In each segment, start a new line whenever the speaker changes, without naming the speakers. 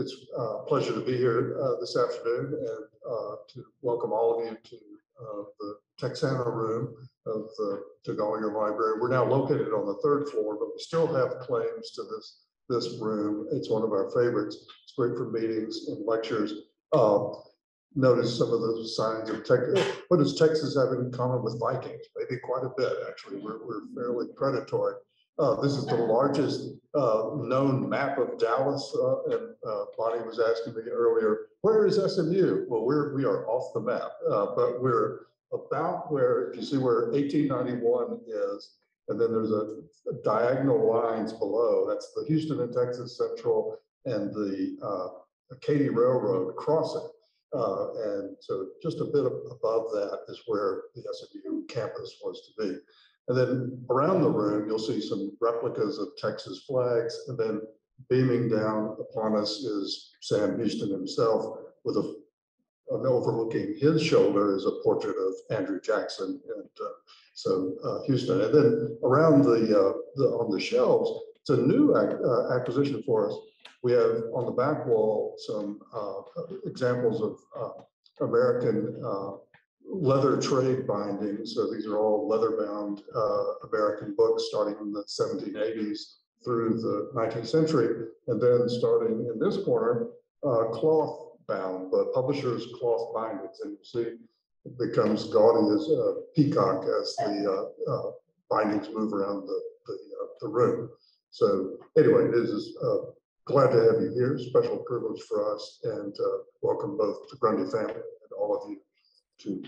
it's a pleasure to be here uh, this afternoon and uh, to welcome all of you to uh, the Texana room of the DeGolyer Library. We're now located on the third floor, but we still have claims to this, this room. It's one of our favorites. It's great for meetings and lectures. Uh, notice some of the signs of Texas. What does Texas have in common with Vikings? Maybe quite a bit, actually. We're, we're fairly predatory. Uh, this is the largest uh, known map of Dallas. Uh, and uh, Bonnie was asking me earlier, where is SMU? Well, we're, we are off the map, uh, but we're about where, if you see where 1891 is, and then there's a, a diagonal lines below, that's the Houston and Texas Central and the uh, Katy Railroad crossing. Uh, and so just a bit above that is where the SMU campus was to be. And then around the room, you'll see some replicas of Texas flags. And then beaming down upon us is Sam Houston himself with a, an overlooking his shoulder is a portrait of Andrew Jackson. And uh, so uh, Houston. And then around the, uh, the, on the shelves, it's a new ac uh, acquisition for us. We have on the back wall some uh, examples of uh, American leather trade bindings. So these are all leather bound uh, American books starting in the 1780s through the 19th century. And then starting in this corner, uh, cloth bound, but publishers cloth bindings. And you see it becomes gaudy as a peacock as the uh, uh bindings move around the, the, uh, the, room. So anyway, it is uh, glad to have you here. Special privilege for us and welcome both the Grundy family and all of you to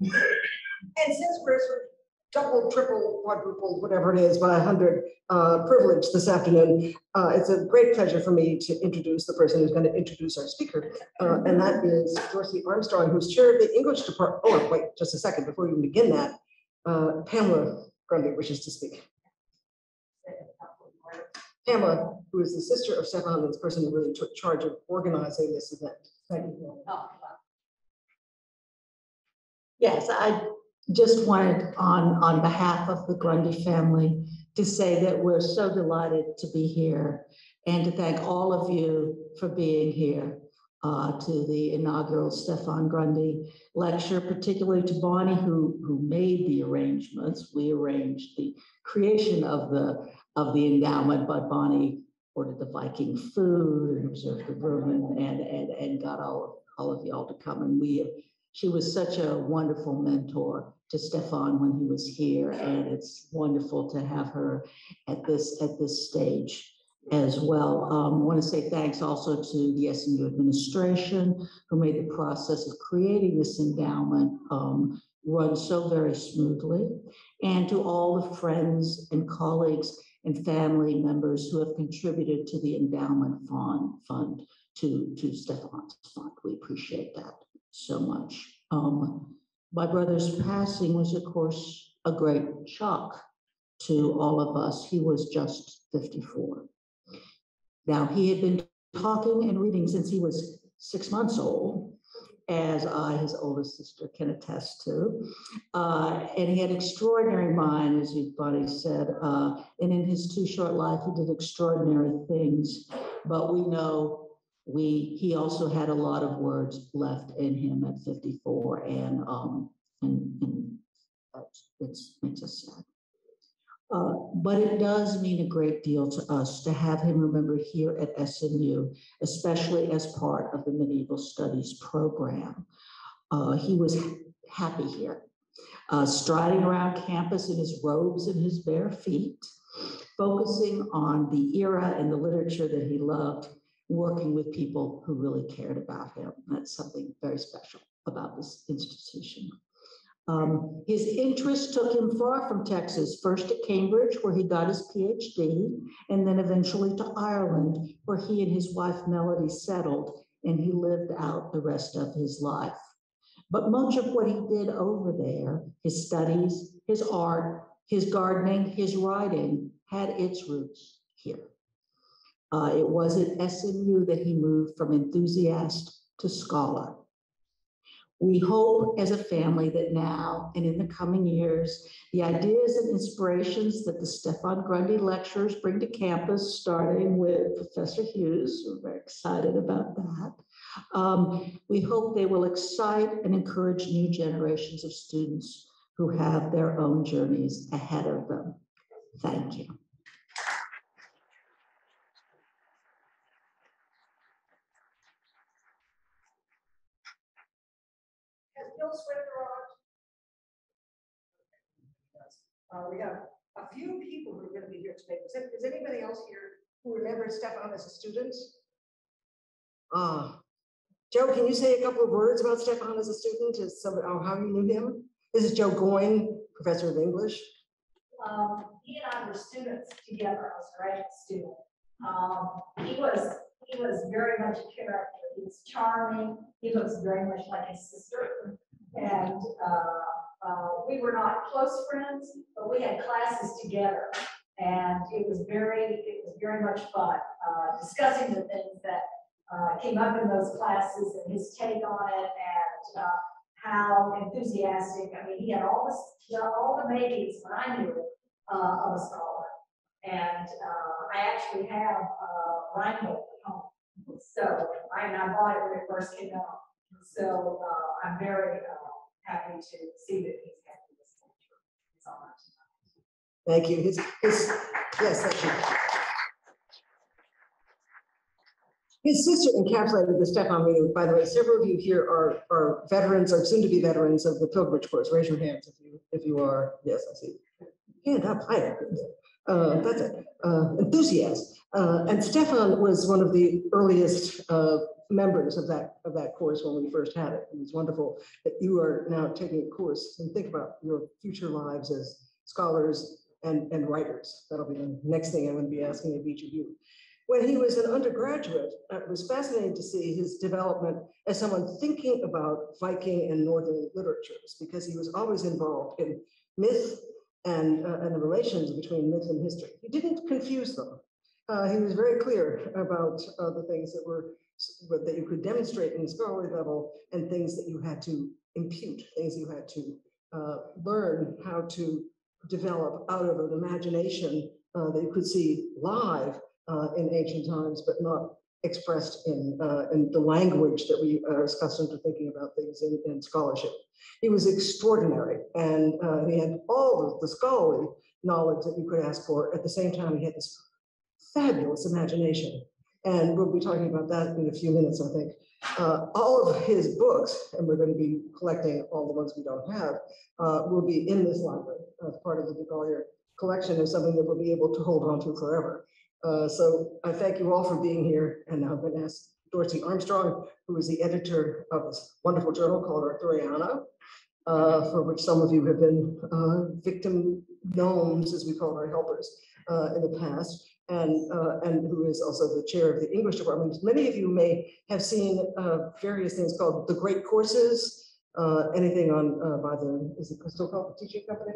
And
since we're sort of double, triple, quadruple, whatever it is, by a hundred uh, privilege this afternoon, uh, it's a great pleasure for me to introduce the person who's going to introduce our speaker, uh, and that is Dorsey Armstrong, who's chair of the English department. Oh, wait, just a second before we begin that. Uh, Pamela Grundy wishes to speak. Pamela, who is the sister of Stephan, the person who really took charge of organizing this event. Thank you. Oh,
yes, I just wanted on, on behalf of the Grundy family to say that we're so delighted to be here and to thank all of you for being here uh, to the inaugural Stephan Grundy lecture, particularly to Bonnie, who, who made the arrangements. We arranged the creation of the of the endowment, but Bonnie ordered the Viking food and reserved the room and, and, and, got all of, all of y'all to come. And we, she was such a wonderful mentor to Stephan when he was here. And it's wonderful to have her at this, at this stage as well. Um, I want to say thanks also to the SMU administration who made the process of creating this endowment um, run so very smoothly, and to all the friends and colleagues and family members who have contributed to the endowment fund, fund to, to Stephan's fund. We appreciate that so much. Um, my brother's passing was, of course, a great shock to all of us. He was just 54. Now, he had been talking and reading since he was six months old, as I, his oldest sister, can attest to. Uh, and he had extraordinary mind, as you Bonnie said. Uh, and in his too short life, he did extraordinary things. But we know we he also had a lot of words left in him at 54, and um, and, and it makes us sad. Uh, but it does mean a great deal to us to have him remembered here at SMU, especially as part of the Medieval Studies program. Uh, he was happy here, uh, striding around campus in his robes and his bare feet, focusing on the era and the literature that he loved, working with people who really cared about him. That's something very special about this institution. Um, his interest took him far from Texas, first to Cambridge, where he got his PhD, and then eventually to Ireland, where he and his wife Melody settled, and he lived out the rest of his life. But much of what he did over there, his studies, his art, his gardening, his writing, had its roots here. Uh, it was at SMU that he moved from enthusiast to scholar We hope as a family that now and in the coming years, the ideas and inspirations that the Stephan Grundy lecturers bring to campus, starting with Professor Hughes, we're very excited about that. Um, we hope they will excite and encourage new generations of students who have their own journeys ahead of them. Thank you.
Has Bill Swifter on? Uh, we have a few people who are gonna be here today. Is, there- is anybody else here who remembers Stephan as a student? Ah, Joe, can you say a couple of words about Stephan as a student, as somebody, or how you knew him? This is Joe Goying, professor of English.
Um, he and I were students together, I was a graduate student. Um, he was, he was very much a character, he was charming, he looks very much like his sister. And, uh, uh, we were not close friends, but we had classes together. And it was very, it was very much fun, uh, discussing the things that, uh, came up in those classes and his take on it and, uh, how enthusiastic, I mean, he had all this, he had all the makings when I knew him, uh, of a scholar. And, I actually have, uh, Rheingold at home. So, I, and I bought it when it first came out. So, uh, I'm very, uh, happy to see that he's having this picture. It's all right.
Thank you. His, his, yes, thank you. His sister encapsulated the Stephan meeting. By the way, several of you here are, are veterans or soon to be veterans of the pilgrimage course. Raise your hands if you, if you are. Yes, I see. Hand up higher. Uh, that's it. Uh, enthusiast. Uh, and Stephan was one of the earliest, uh, members of that, of that course when we first had it. It was wonderful that you are now taking a course and think about your future lives as scholars and, and writers. That'll be the next thing I'm going to be asking of each of you. When he was an undergraduate, it was fascinating to see his development as someone thinking about Viking and Northern literatures, because he was always involved in myth and, uh, and the relations between myth and history. He didn't confuse them. Uh, he was very clear about uh, the things that were that you could demonstrate in scholarly level and things that you had to impute, things you had to uh, learn how to develop out of an imagination uh, that you could see live uh, in ancient times, but not expressed in, uh, in the language that we are accustomed to thinking about things in, in scholarship. He was extraordinary and uh, he had all the scholarly knowledge that you could ask for. At the same time, he had this fabulous imagination. And we'll be talking about that in a few minutes, I think. Uh, all of his books, and we're going to be collecting all the ones we don't have, uh, will be in this library as part of the DeGolyer collection is something that we'll be able to hold on to forever. Uh, so I thank you all for being here. And I'm going to ask Dorsey Armstrong, who is the editor of this wonderful journal called Arthuriana, uh, for which some of you have been uh, victim gnomes, as we call our helpers, uh, in the past and, uh, and who is also the chair of the English department. Many of you may have seen uh, various things called the Great Courses, uh, anything on uh, by the, is it still called the teaching company?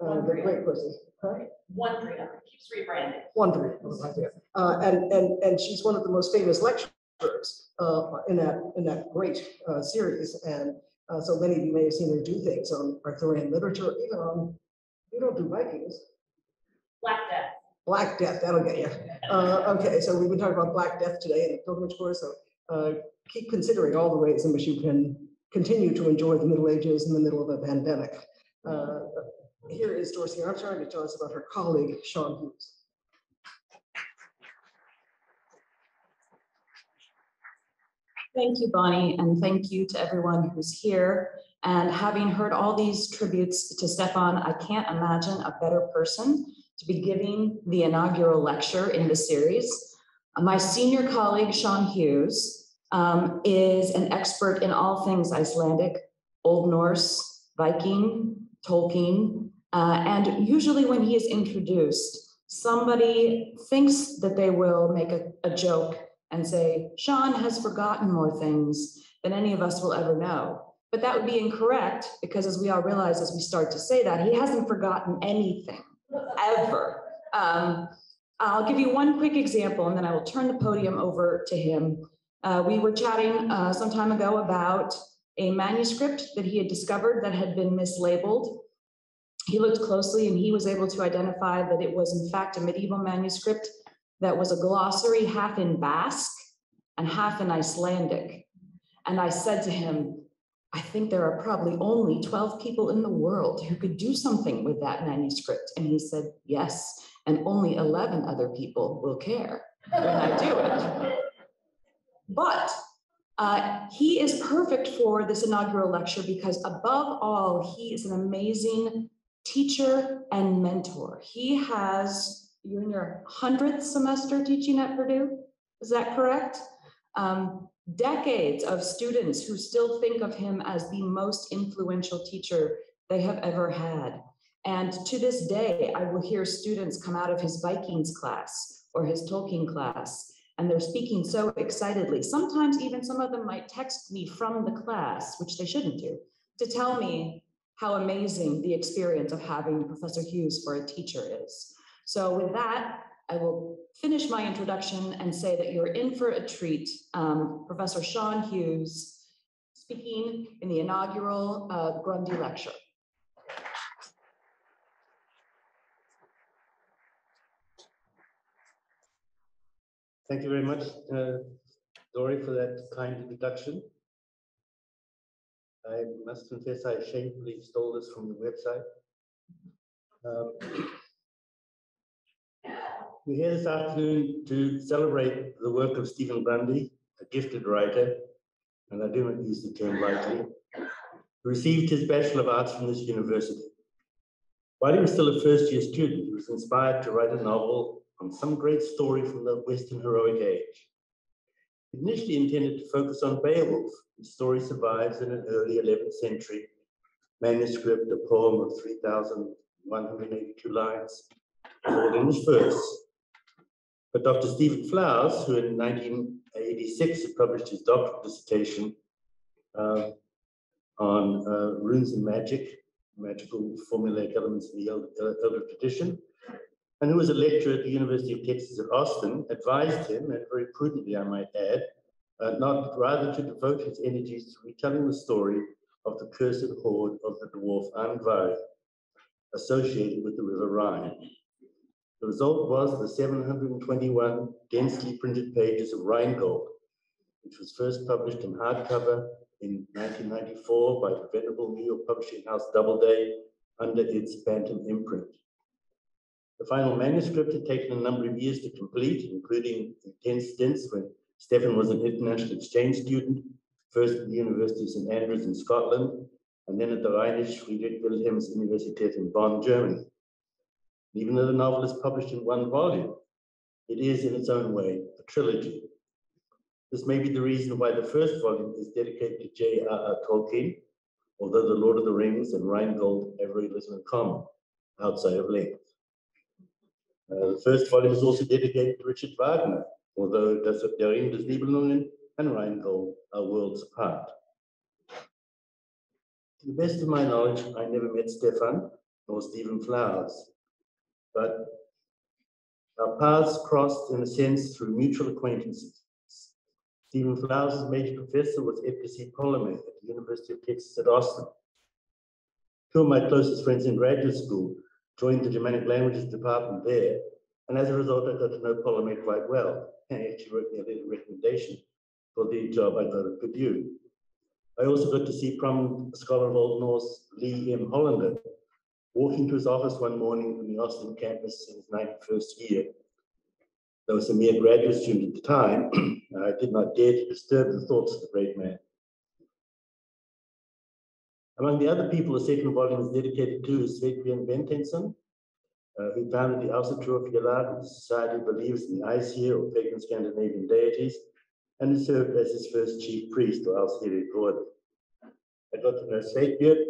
Uh, the Great Courses, huh?
One three keeps rebranding.
Wondrium. Uh, and, and, and she's one of the most famous lecturers uh, in that, in that great uh, series. And uh, so many of you may have seen her do things on Arthurian literature, even on, you don't do Vikings,
Black Death.
Black Death, that'll get you. Uh, okay, so we've been talking about Black Death today in the pilgrimage course, so uh, keep considering all the ways in which you can continue to enjoy the Middle Ages in the middle of a pandemic. Uh, here is Dorsey Armstrong to tell us about her colleague, Shaun Hughes.
Thank you, Bonnie, and thank you to everyone who's here. And having heard all these tributes to Stephan, I can't imagine a better person to be giving the inaugural lecture in the series. My senior colleague, Shaun Hughes, um, is an expert in all things Icelandic, Old Norse, Viking, Tolkien, uh, and usually when he is introduced, somebody thinks that they will make a, a joke and say, Shaun has forgotten more things than any of us will ever know. But that would be incorrect because as we all realize as we start to say that, he hasn't forgotten anything ever. Um, I'll give you one quick example and then I will turn the podium over to him. Uh, we were chatting uh, some time ago about a manuscript that he had discovered that had been mislabeled. He looked closely and he was able to identify that it was in fact a medieval manuscript that was a glossary half in Basque and half in Icelandic. And I said to him, I think there are probably only 12 people in the world who could do something with that manuscript. And he said, Yes, and only 11 other people will care when I do it. But uh, he is perfect for this inaugural lecture because, above all, he is an amazing teacher and mentor. He has, you're in your 100th semester teaching at Purdue, is that correct? Um, decades of students who still think of him as the most influential teacher they have ever had. And to this day, I will hear students come out of his Vikings class or his Tolkien class, and they're speaking so excitedly. Sometimes even some of them might text me from the class, which they shouldn't do, to tell me how amazing the experience of having Professor Hughes for a teacher is. So with that, I will finish my introduction and say that you're in for a treat. Um, Professor Shaun Hughes speaking in the inaugural uh, Grundy Lecture.
Thank you very much, uh, Dory, for that kind introduction. I must confess I shamefully stole this from the website. Um, We're here this afternoon to celebrate the work of Stephen Grundy, a gifted writer, and I do not use the term lightly, who received his Bachelor of Arts from this university. While he was still a first year student, he was inspired to write a novel on some great story from the Western heroic age. Initially intended to focus on Beowulf, the story survives in an early 11th century manuscript, a poem of 3,182 lines, all in verse. But Dr. Stephen Flowers, who in 1986 published his doctoral dissertation uh, on uh, runes and magic, magical formulaic elements of the elder, elder tradition, and who was a lecturer at the University of Texas at Austin, advised him, and very prudently I might add, uh, not rather to devote his energies to retelling the story of the cursed hoard of the dwarf Andvari, associated with the River Rhine. The result was the 721 densely printed pages of Rheingold, which was first published in hardcover in 1994 by the venerable New York publishing house Doubleday under its Bantam imprint. The final manuscript had taken a number of years to complete, including intense stints when Stephan was an international exchange student, first at the University of St. Andrews in Scotland, and then at the Rheinische Friedrich Wilhelms Universität in Bonn, Germany. Even though the novel is published in one volume, it is in its own way a trilogy. This may be the reason why the first volume is dedicated to J.R.R. Tolkien, although The Lord of the Rings and Rheingold have very little common outside of length. Uh, the first volume is also dedicated to Richard Wagner, although Das Der Ring des Nibelungen and Rheingold are worlds apart. To the best of my knowledge, I never met Stephan nor Stephen Flowers, but our paths crossed in a sense through mutual acquaintances. Stephen Flowers' major professor was Edgar C. Polomé at the University of Texas at Austin. Two of my closest friends in graduate school joined the Germanic languages department there, and as a result, I got to know Polomé quite well, and actually wrote me a little recommendation for the job I got at Purdue. I also got to see prominent scholar of Old Norse Lee M. Hollander, walking to his office one morning on the Austin campus in his 91st year. I was a mere graduate student at the time, I did not dare to disturb the thoughts of the great man. Among the other people the second volume is dedicated to is Sveinbjörn Beinteinsson, uh, who founded the Ásatrúarfélagið, a society believes in the Aesir or pagan Scandinavian deities, and who served as his first chief priest or allsherjargoði. I got to know Sveinbjörn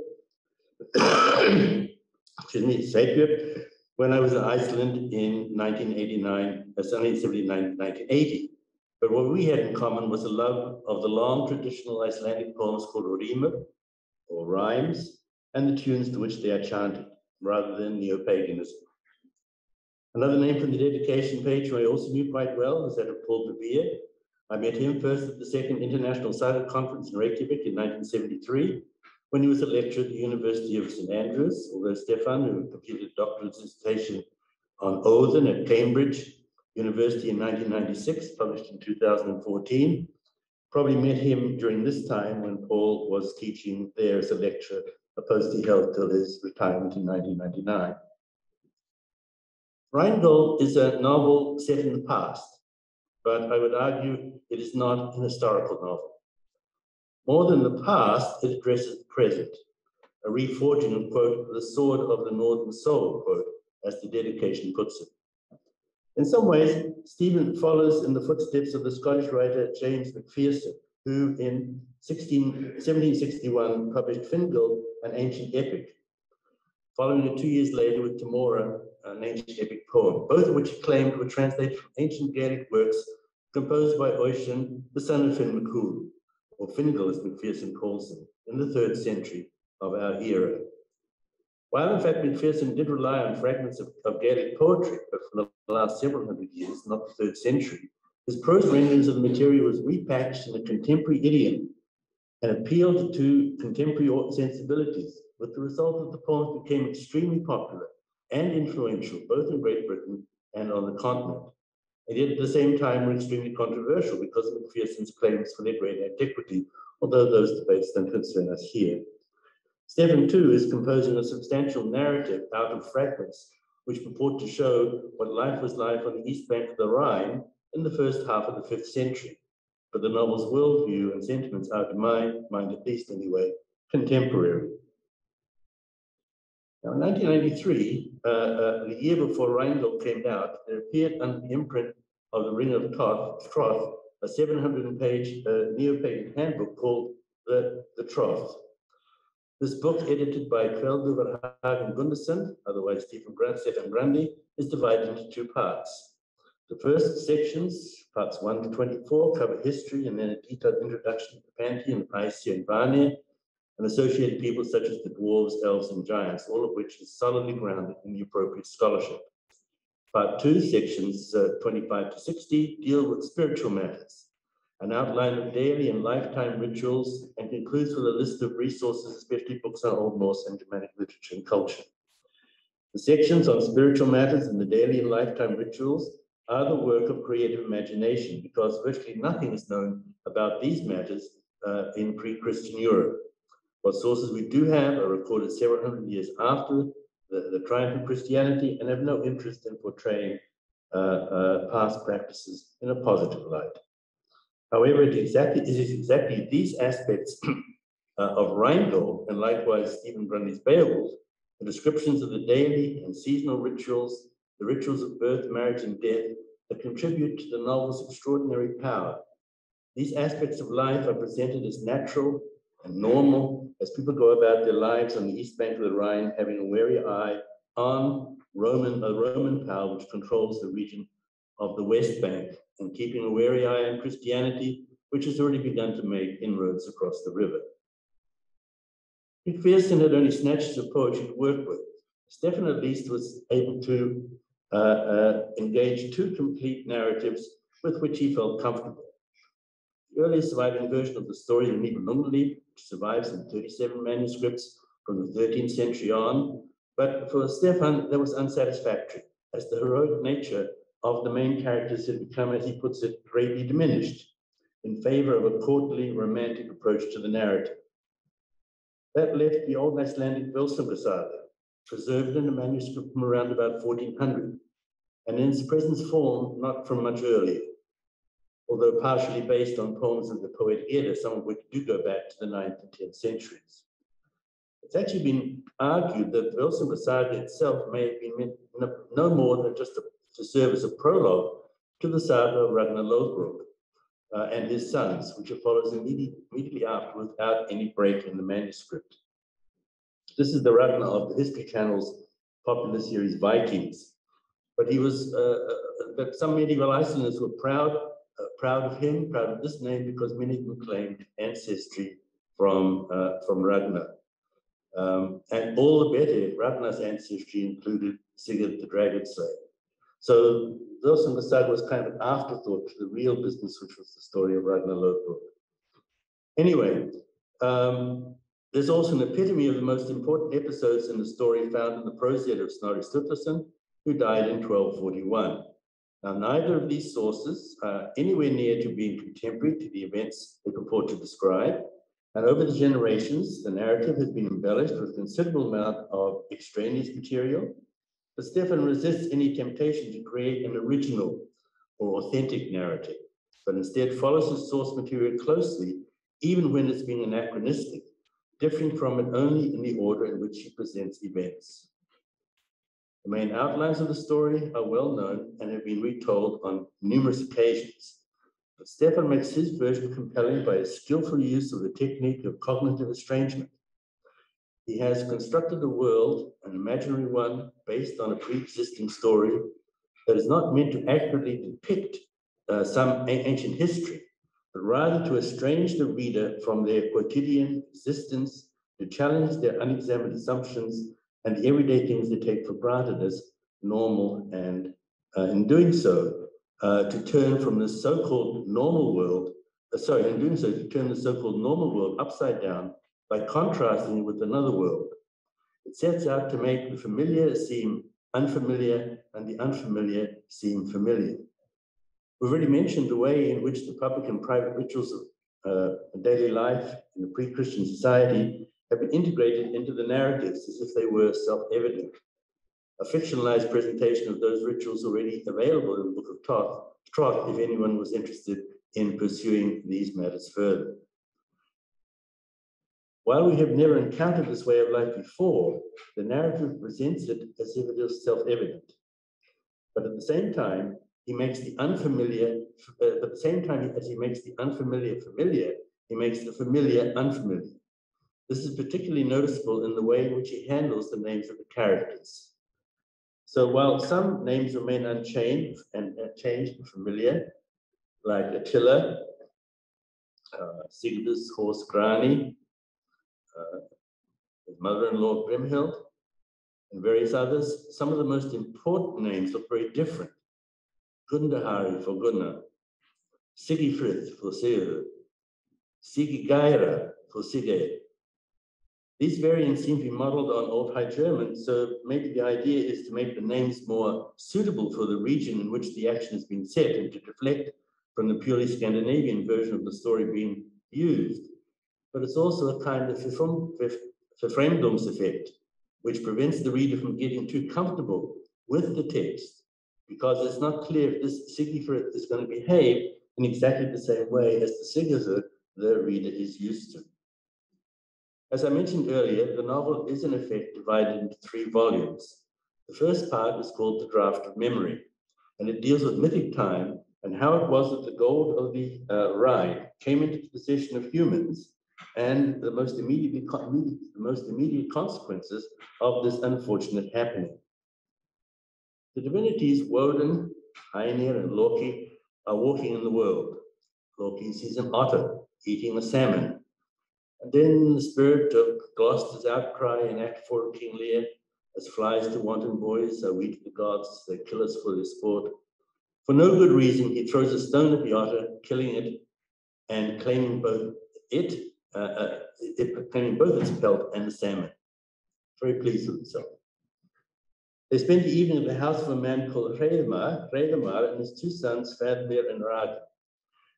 excuse me, Sveinbjörn, when I was in Iceland in 1989, uh, 1979, 1980. But what we had in common was a love of the long traditional Icelandic poems called Rimur, or rhymes, and the tunes to which they are chanted, rather than neo-paganism. Another name from the dedication page who I also knew quite well was that of Paul Bibire, I met him first at the Second International Silent Conference in Reykjavik in 1973, when he was a lecturer at the University of St Andrews, although Stephan, who completed a doctoral dissertation on Odin at Cambridge University in 1996, published in 2014, probably met him during this time when Paul was teaching there as a lecturer, a post he held till his retirement in 1999. Rheingold is a novel set in the past, but I would argue it is not an historical novel. More than the past, it addresses the present, a reforging of, quote, the sword of the northern soul, quote, as the dedication puts it. In some ways, Stephen follows in the footsteps of the Scottish writer James Macpherson, who in 16, 1761 published Fingal, an ancient epic, following it two years later with Temora, an ancient epic poem, both of which he claimed were translated from ancient Gaelic works composed by Oisin, the son of Finn MacCool, or Fingal as Macpherson calls them, in the third century of our era. While in fact Macpherson did rely on fragments of, of Gaelic poetry, but for the last several hundred years, not the third century, his prose renderings of the material was repackaged in a contemporary idiom and appealed to contemporary sensibilities, with the result that the poems became extremely popular and influential, both in Great Britain and on the continent. And yet at the same time were extremely controversial because of Macpherson's claims for their great antiquity, although those debates don't concern us here. Stephen, too, is composing a substantial narrative out of fragments which purport to show what life was like on the east bank of the Rhine in the first half of the fifth century. But the novel's worldview and sentiments are, to my mind at least anyway, contemporary. Now, in 1993, uh, uh, the year before Rheingold came out, there appeared under the imprint of the Ring of Troth, a 700-page uh, neo-pagan handbook called the, the Troth. This book, edited by Kveldulf Hagan Gundarsson, otherwise Stephen Grant, Stephan Grundy, is divided into two parts. The first sections, parts 1 to 24, cover history and then a detailed introduction to the Pantheon, the Aesir and Vanir, and associated peoples such as the dwarves, elves, and giants, all of which is solidly grounded in the appropriate scholarship. Part two, sections uh, 25 to 60, deal with spiritual matters, an outline of daily and lifetime rituals, and concludes with a list of resources, especially books on Old Norse and Germanic literature and culture. The sections on spiritual matters and the daily and lifetime rituals are the work of creative imagination because virtually nothing is known about these matters uh, in pre-Christian Europe. What sources we do have are recorded several hundred years after the, the triumph of Christianity and have no interest in portraying uh, uh, past practices in a positive light. However, it, exactly, it is exactly these aspects uh, of Rheingold and likewise Stephen Grundy's Beowulf, the descriptions of the daily and seasonal rituals, the rituals of birth, marriage, and death that contribute to the novel's extraordinary power. These aspects of life are presented as natural and normal as people go about their lives on the east bank of the Rhine, having a wary eye on Roman, a Roman power which controls the region of the West Bank, and keeping a wary eye on Christianity, which has already begun to make inroads across the river. Macpherson had only snatches of poetry to work with. Stephan at least was able to uh, uh, engage two complete narratives with which he felt comfortable. The earliest surviving version of the story, the Nibelungenlied, survives in 37 manuscripts from the 13th century on, but for Stephan, that was unsatisfactory, as the heroic nature of the main characters had become, as he puts it, greatly diminished in favor of a courtly, romantic approach to the narrative. That left the Old Icelandic Völsungasaga, preserved in a manuscript from around about 1400, and in its present form, not from much earlier although partially based on poems of the Poetic Edda, some of which do go back to the 9th and 10th centuries. It's actually been argued that the Völsunga saga itself may have been meant no more than just to serve as a prologue to the saga of Ragnar Lothbrok uh, and his sons, which follows immediately, immediately after without any break in the manuscript. This is the Ragnar of the History Channel's popular series Vikings. But he was, uh, uh, but some medieval Icelanders were proud uh, proud of him, proud of this name, because many of them claimed ancestry from, uh, from Ragnar. Um, and all the better, Ragnar's ancestry included Sigurd the Dragon Slayer. So Völsunga saga was kind of afterthought to the real business, which was the story of Ragnar Lothbrok. Anyway, um, there's also an epitome of the most important episodes in the story found in the Prose Edda of Snorri Sturluson, who died in 1241. Now, neither of these sources are anywhere near to being contemporary to the events they purport to describe. And over the generations, the narrative has been embellished with considerable amount of extraneous material. But Stephan resists any temptation to create an original or authentic narrative, but instead follows the source material closely, even when it's been anachronistic, differing from it only in the order in which he presents events. The main outlines of the story are well known and have been retold on numerous occasions. But Stephan makes his version compelling by a skillful use of the technique of cognitive estrangement. He has constructed a world, an imaginary one, based on a pre-existing story that is not meant to accurately depict uh, some ancient history, but rather to estrange the reader from their quotidian existence, to challenge their unexamined assumptions and the everyday things they take for granted as normal, and uh, in doing so, uh, to turn from the so-called normal world, uh, sorry, in doing so, to turn the so-called normal world upside down by contrasting it with another world. It sets out to make the familiar seem unfamiliar and the unfamiliar seem familiar. We've already mentioned the way in which the public and private rituals of uh, daily life in a pre-Christian society have been integrated into the narratives as if they were self-evident. A fictionalized presentation of those rituals already available in the Book of Thoth, Troth if anyone was interested in pursuing these matters further. While we have never encountered this way of life before, the narrative presents it as if it is self-evident. But at the same time, he makes the unfamiliar, uh, at the same time as he makes the unfamiliar familiar, he makes the familiar unfamiliar. This is particularly noticeable in the way in which he handles the names of the characters. So while some names remain unchanged and uh, changed and familiar, like Attila, uh, Sigurd's horse Grani, uh, his mother-in-law Grimhild, and various others, some of the most important names look very different. Gundahari for Gunnar, Sigifrith for Sigurd, Sigigaira for Sigurd. These variants seem to be modeled on Old High German, so maybe the idea is to make the names more suitable for the region in which the action has been set and to deflect from the purely Scandinavian version of the story being used. But it's also a kind of verfremdungs effect, which prevents the reader from getting too comfortable with the text because it's not clear if this Sigifrid is going to behave in exactly the same way as the Sigurd the reader is used to. As I mentioned earlier, the novel is in effect divided into three volumes. The first part is called The Draft of Memory, and it deals with mythic time and how it was that the gold of the uh, ride came into the possession of humans and the most immediate, the most immediate consequences of this unfortunate happening. The divinities Woden, Heinir, and Loki are walking in the world. Loki sees an otter eating a salmon. And then the spirit of Gloucester's outcry in Act 4 of King Lear, as flies to wanton boys are we to the gods, they kill us for their sport. For no good reason, he throws a stone at the otter, killing it and claiming both it, uh, uh, it claiming both its pelt and the salmon. Very pleased with himself. They spent the evening at the house of a man called Hreidmar, Hreidmar and his two sons, Fadmir and Rag.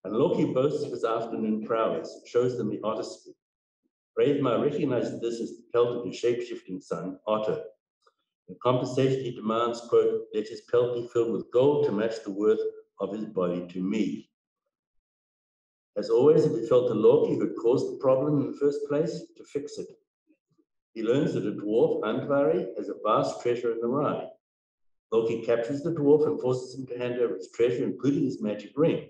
And Loki boasts of his afternoon prowess, shows them the otter speak. Hreidmar recognizes this as the pelt of his shape-shifting son, Otter. In compensation, he demands, quote, let his pelt be filled with gold to match the worth of his body to me. As always, it befell to Loki, who had caused the problem in the first place, to fix it. He learns that a dwarf, Andvari, has a vast treasure in the Rhine. Loki captures the dwarf and forces him to hand over his treasure, including his magic ring.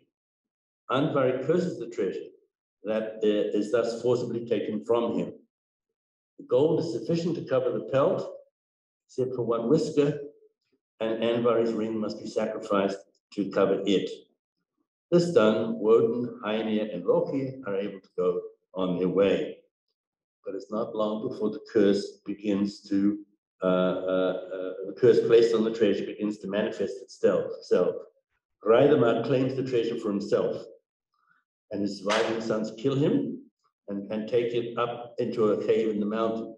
Andvari curses the treasure that is thus forcibly taken from him. The gold is sufficient to cover the pelt, except for one whisker, and Andvari's ring must be sacrificed to cover it. This done, Woden, Heinir, and Loki are able to go on their way. But it's not long before the curse begins to uh, uh, uh, the curse placed on the treasure begins to manifest itself. So Hreidmar claims the treasure for himself, and his surviving sons kill him and, and take it up into a cave in the mountain.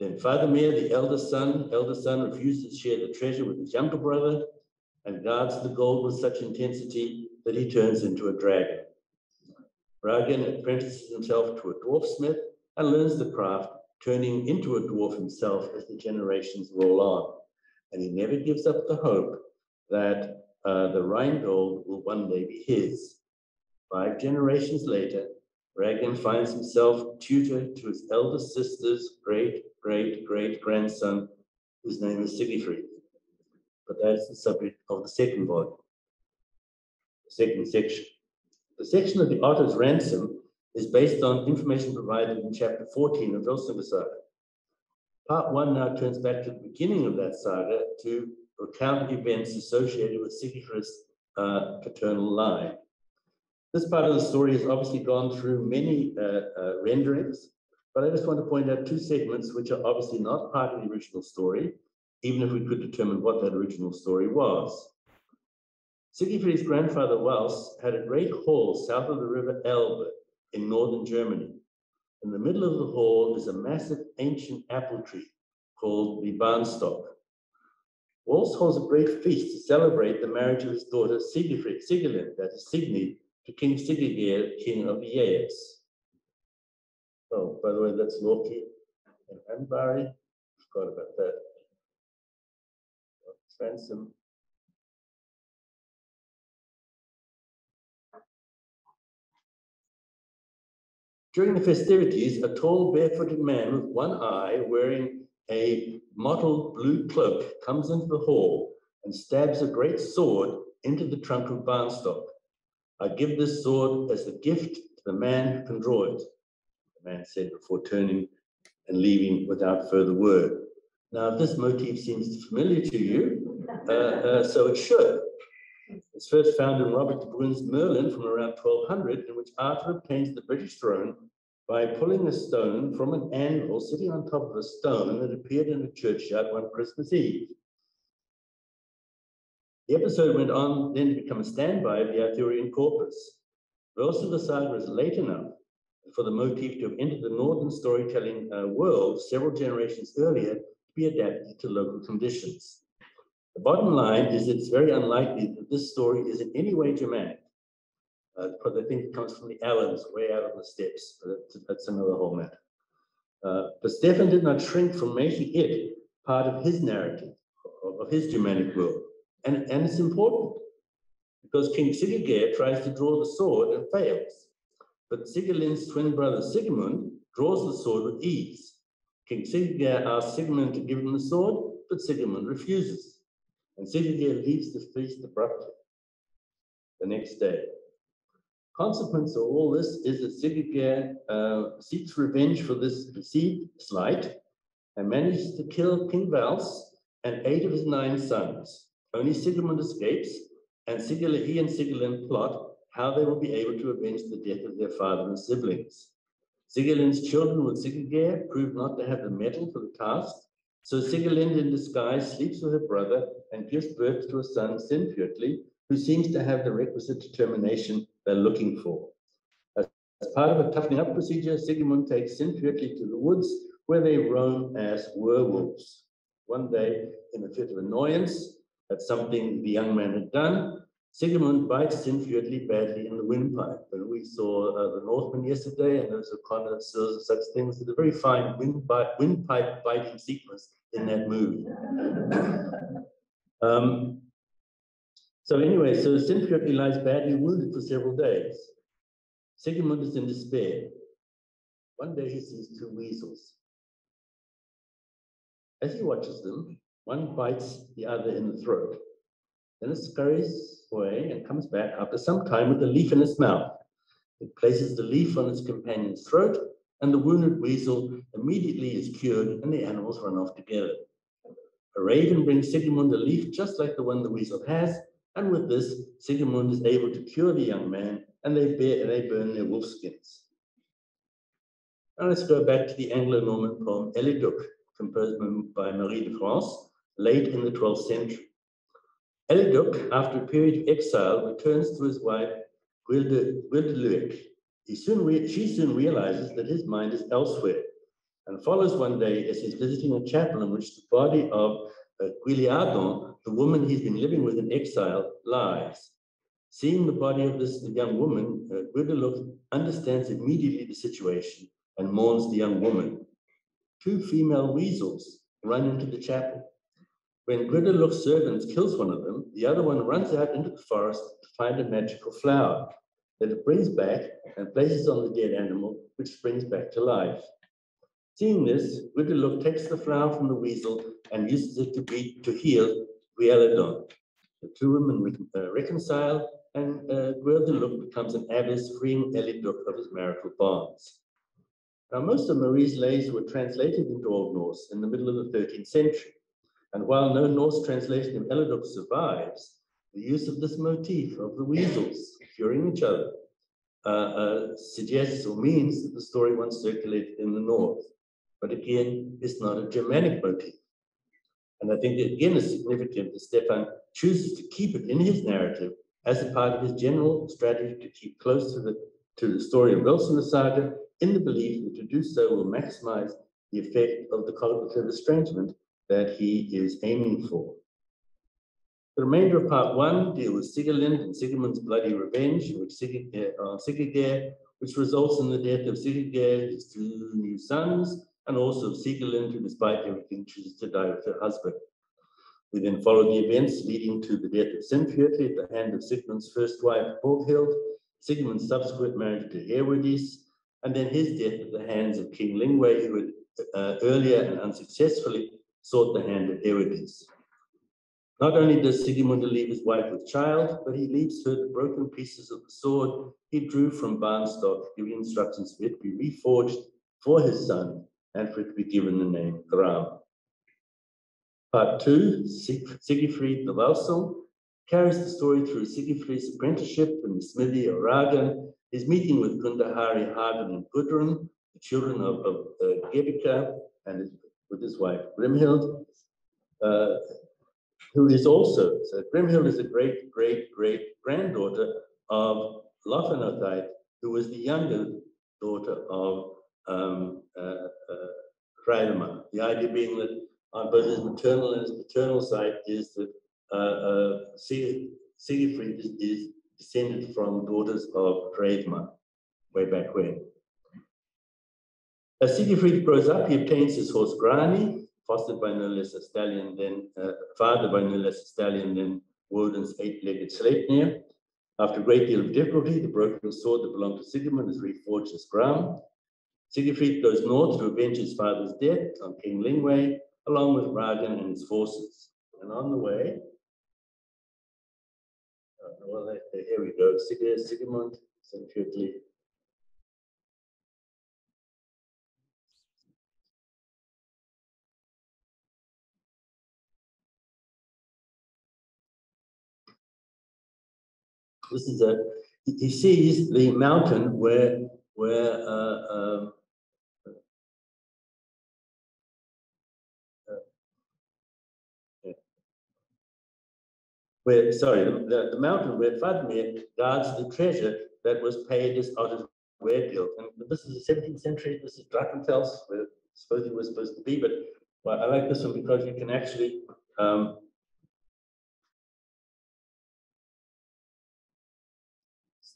Then Father Mir, the eldest son, eldest son refuses to share the treasure with his younger brother and guards the gold with such intensity that he turns into a dragon. Ragan apprentices himself to a dwarf smith and learns the craft, turning into a dwarf himself as the generations roll on. And he never gives up the hope that uh, the gold will one day be his. Five generations later, Ragan finds himself tutor to his elder sister's great, great, great grandson, whose name is Sigifrid. But that's the subject of the second volume, the second section. The section of the Otter's Ransom is based on information provided in chapter 14 of Völsunga Saga. Part one now turns back to the beginning of that saga to recount events associated with Sigifrid's uh, paternal line. This part of the story has obviously gone through many uh, uh, renderings, but I just want to point out two segments which are obviously not part of the original story, even if we could determine what that original story was. Siegfried's grandfather Wals had a great hall south of the river Elbe in northern Germany. In the middle of the hall is a massive ancient apple tree called the Barnstock. Wals holds a great feast to celebrate the marriage of his daughter Siegfried, Sigelind, that is Signy, King Sigurgeir, king of Geats. Oh, by the way, that's Loki and Andvari. Forgot about that. Ransom. During the festivities, a tall barefooted man with one eye wearing a mottled blue cloak comes into the hall and stabs a great sword into the trunk of Barnstock. I give this sword as a gift to the man who can draw it, the man said before turning and leaving without further word. Now, if this motif seems familiar to you, uh, uh, so it should. It's first found in Robert de Boron's Merlin from around 1200, in which Arthur obtains the British throne by pulling a stone from an anvil sitting on top of a stone that appeared in a churchyard one Christmas Eve. The episode went on then to become a standby of the Arthurian corpus. Most of the saga is late enough for the motif to have entered the northern storytelling uh, world several generations earlier to be adapted to local conditions. The bottom line is it's very unlikely that this story is in any way Germanic. Uh, I think it comes from the Alans way out on the steppes, but that's, that's another whole matter. Uh, but Stephan did not shrink from making it part of his narrative, of his Germanic world. And, and it's important because King Sigurgeir tries to draw the sword and fails. But Sigelind's twin brother Sigmund draws the sword with ease. King Sigurgeir asks Sigmund to give him the sword, but Sigmund refuses. And Sigurgeir leaves the feast abruptly. The next day, consequence of all this is that Sigurgeir uh, seeks revenge for this perceived slight and manages to kill King Vals and eight of his nine sons. Only Sigmund escapes, and Sigurd, he and Sigurd plot how they will be able to avenge the death of their father and siblings. Sigurlind's children with Sigurgeir prove not to have the mettle for the task, so Sigurlind in disguise sleeps with her brother and gives birth to a son, Sinfjotli, who seems to have the requisite determination they're looking for. As, as part of a toughening up procedure, Sigmund takes Sinfjotli to the woods where they roam as werewolves. One day, in a fit of annoyance, that's something the young man had done. Sigmund bites Sinfjotli badly in the windpipe. And we saw uh, the Northman yesterday, and there's a connoisseurs of such things. There's a very fine windpipe, windpipe biting sequence in that movie. um, so anyway, so Sinfjotli lies badly wounded for several days. Sigmund is in despair. One day he sees two weasels. As he watches them, one bites the other in the throat. Then it scurries away and comes back after some time with a leaf in its mouth. It places the leaf on its companion's throat, and the wounded weasel immediately is cured, and the animals run off together. A raven brings Sigmund a leaf just like the one the weasel has, and with this, Sigmund is able to cure the young man, and they, bear, and they burn their wolf skins. Now let's go back to the Anglo-Norman poem Eliduc, composed by Marie de France, late in the 12th century. Eliduc, after a period of exile, returns to his wife, Gwilde Gwildeluec. He soon she soon realizes that his mind is elsewhere and follows one day as he's visiting a chapel in which the body of uh, Guiliadon, the woman he's been living with in exile, lies. Seeing the body of this young woman, uh, Guideluc understands immediately the situation and mourns the young woman. Two female weasels run into the chapel. When Guideluc's servant kills one of them, the other one runs out into the forest to find a magical flower that it brings back and places on the dead animal, which springs back to life. Seeing this, Guideluc takes the flower from the weasel and uses it to be to heal Guieladon. The two women re- uh, reconcile, and uh, Guideluc becomes an abbess, freeing Eliduc of his marital bonds. Now, most of Marie's lays were translated into Old Norse in the middle of the 13th century. And while no Norse translation of Eliduc survives, the use of this motif of the weasels curing each other uh, uh, suggests or means that the story once circulated in the north. But again, it's not a Germanic motif. And I think that again is significant that Stephan chooses to keep it in his narrative as a part of his general strategy to keep close to the to the story of Völsunga saga in the belief that to do so will maximize the effect of the cognitive estrangement that he is aiming for. The remainder of part one deal with Sigurlind and Sigmund's bloody revenge, which Sigurd, uh, Sigurgeir, which results in the death of Sigurgeir, his two new sons, and also of Sigurlind, who despite everything chooses to die with her husband. We then follow the events leading to the death of Sinfjotli at the hand of Sigmund's first wife, Borghild, Sigmund's subsequent marriage to Herwardis, and then his death at the hands of King Lingwei, who had uh, earlier and unsuccessfully sought the hand of Herwardis. Not only does Sigmund leave his wife with child, but he leaves her the broken pieces of the sword he drew from Barnstock, giving instructions for it to be reforged for his son and for it to be given the name Gram. Part two, Sigifrid the Valsung, carries the story through Sigifrid's apprenticeship in the smithy of Ragan, his meeting with Gundahari, Hagen, and Gudrun, the children of, of uh, Gebika, and his, with his wife Grimhild, uh, who is also, so Grimhild is a great, great, great granddaughter of Lofenothite, who was the younger daughter of um, uh, uh. The idea being that on both his maternal and his paternal side is that uh, uh, is, descended from daughters of Hreidmar way back when. As Siegfried grows up, he obtains his horse Grani, fostered by no less a stallion than, uh, by no less a stallion than Woden's eight-legged Sleipnir. After a great deal of difficulty, the broken sword that belonged to Sigmund is reforged as Gram. Siegfried goes north to avenge his father's death on King Lingwei, along with Ragan and his forces. And on the way, uh, well, uh, here we go, Sig- Sigmund, Sinfjotli. This is a, he sees the mountain where, where, uh, um, where, sorry, the, the mountain where Fadmir guards the treasure that was paid as out of Wergild. And this is the seventeenth century, this is Drachenfels, where supposedly was supposed to be, but well, I like this one because you can actually, um,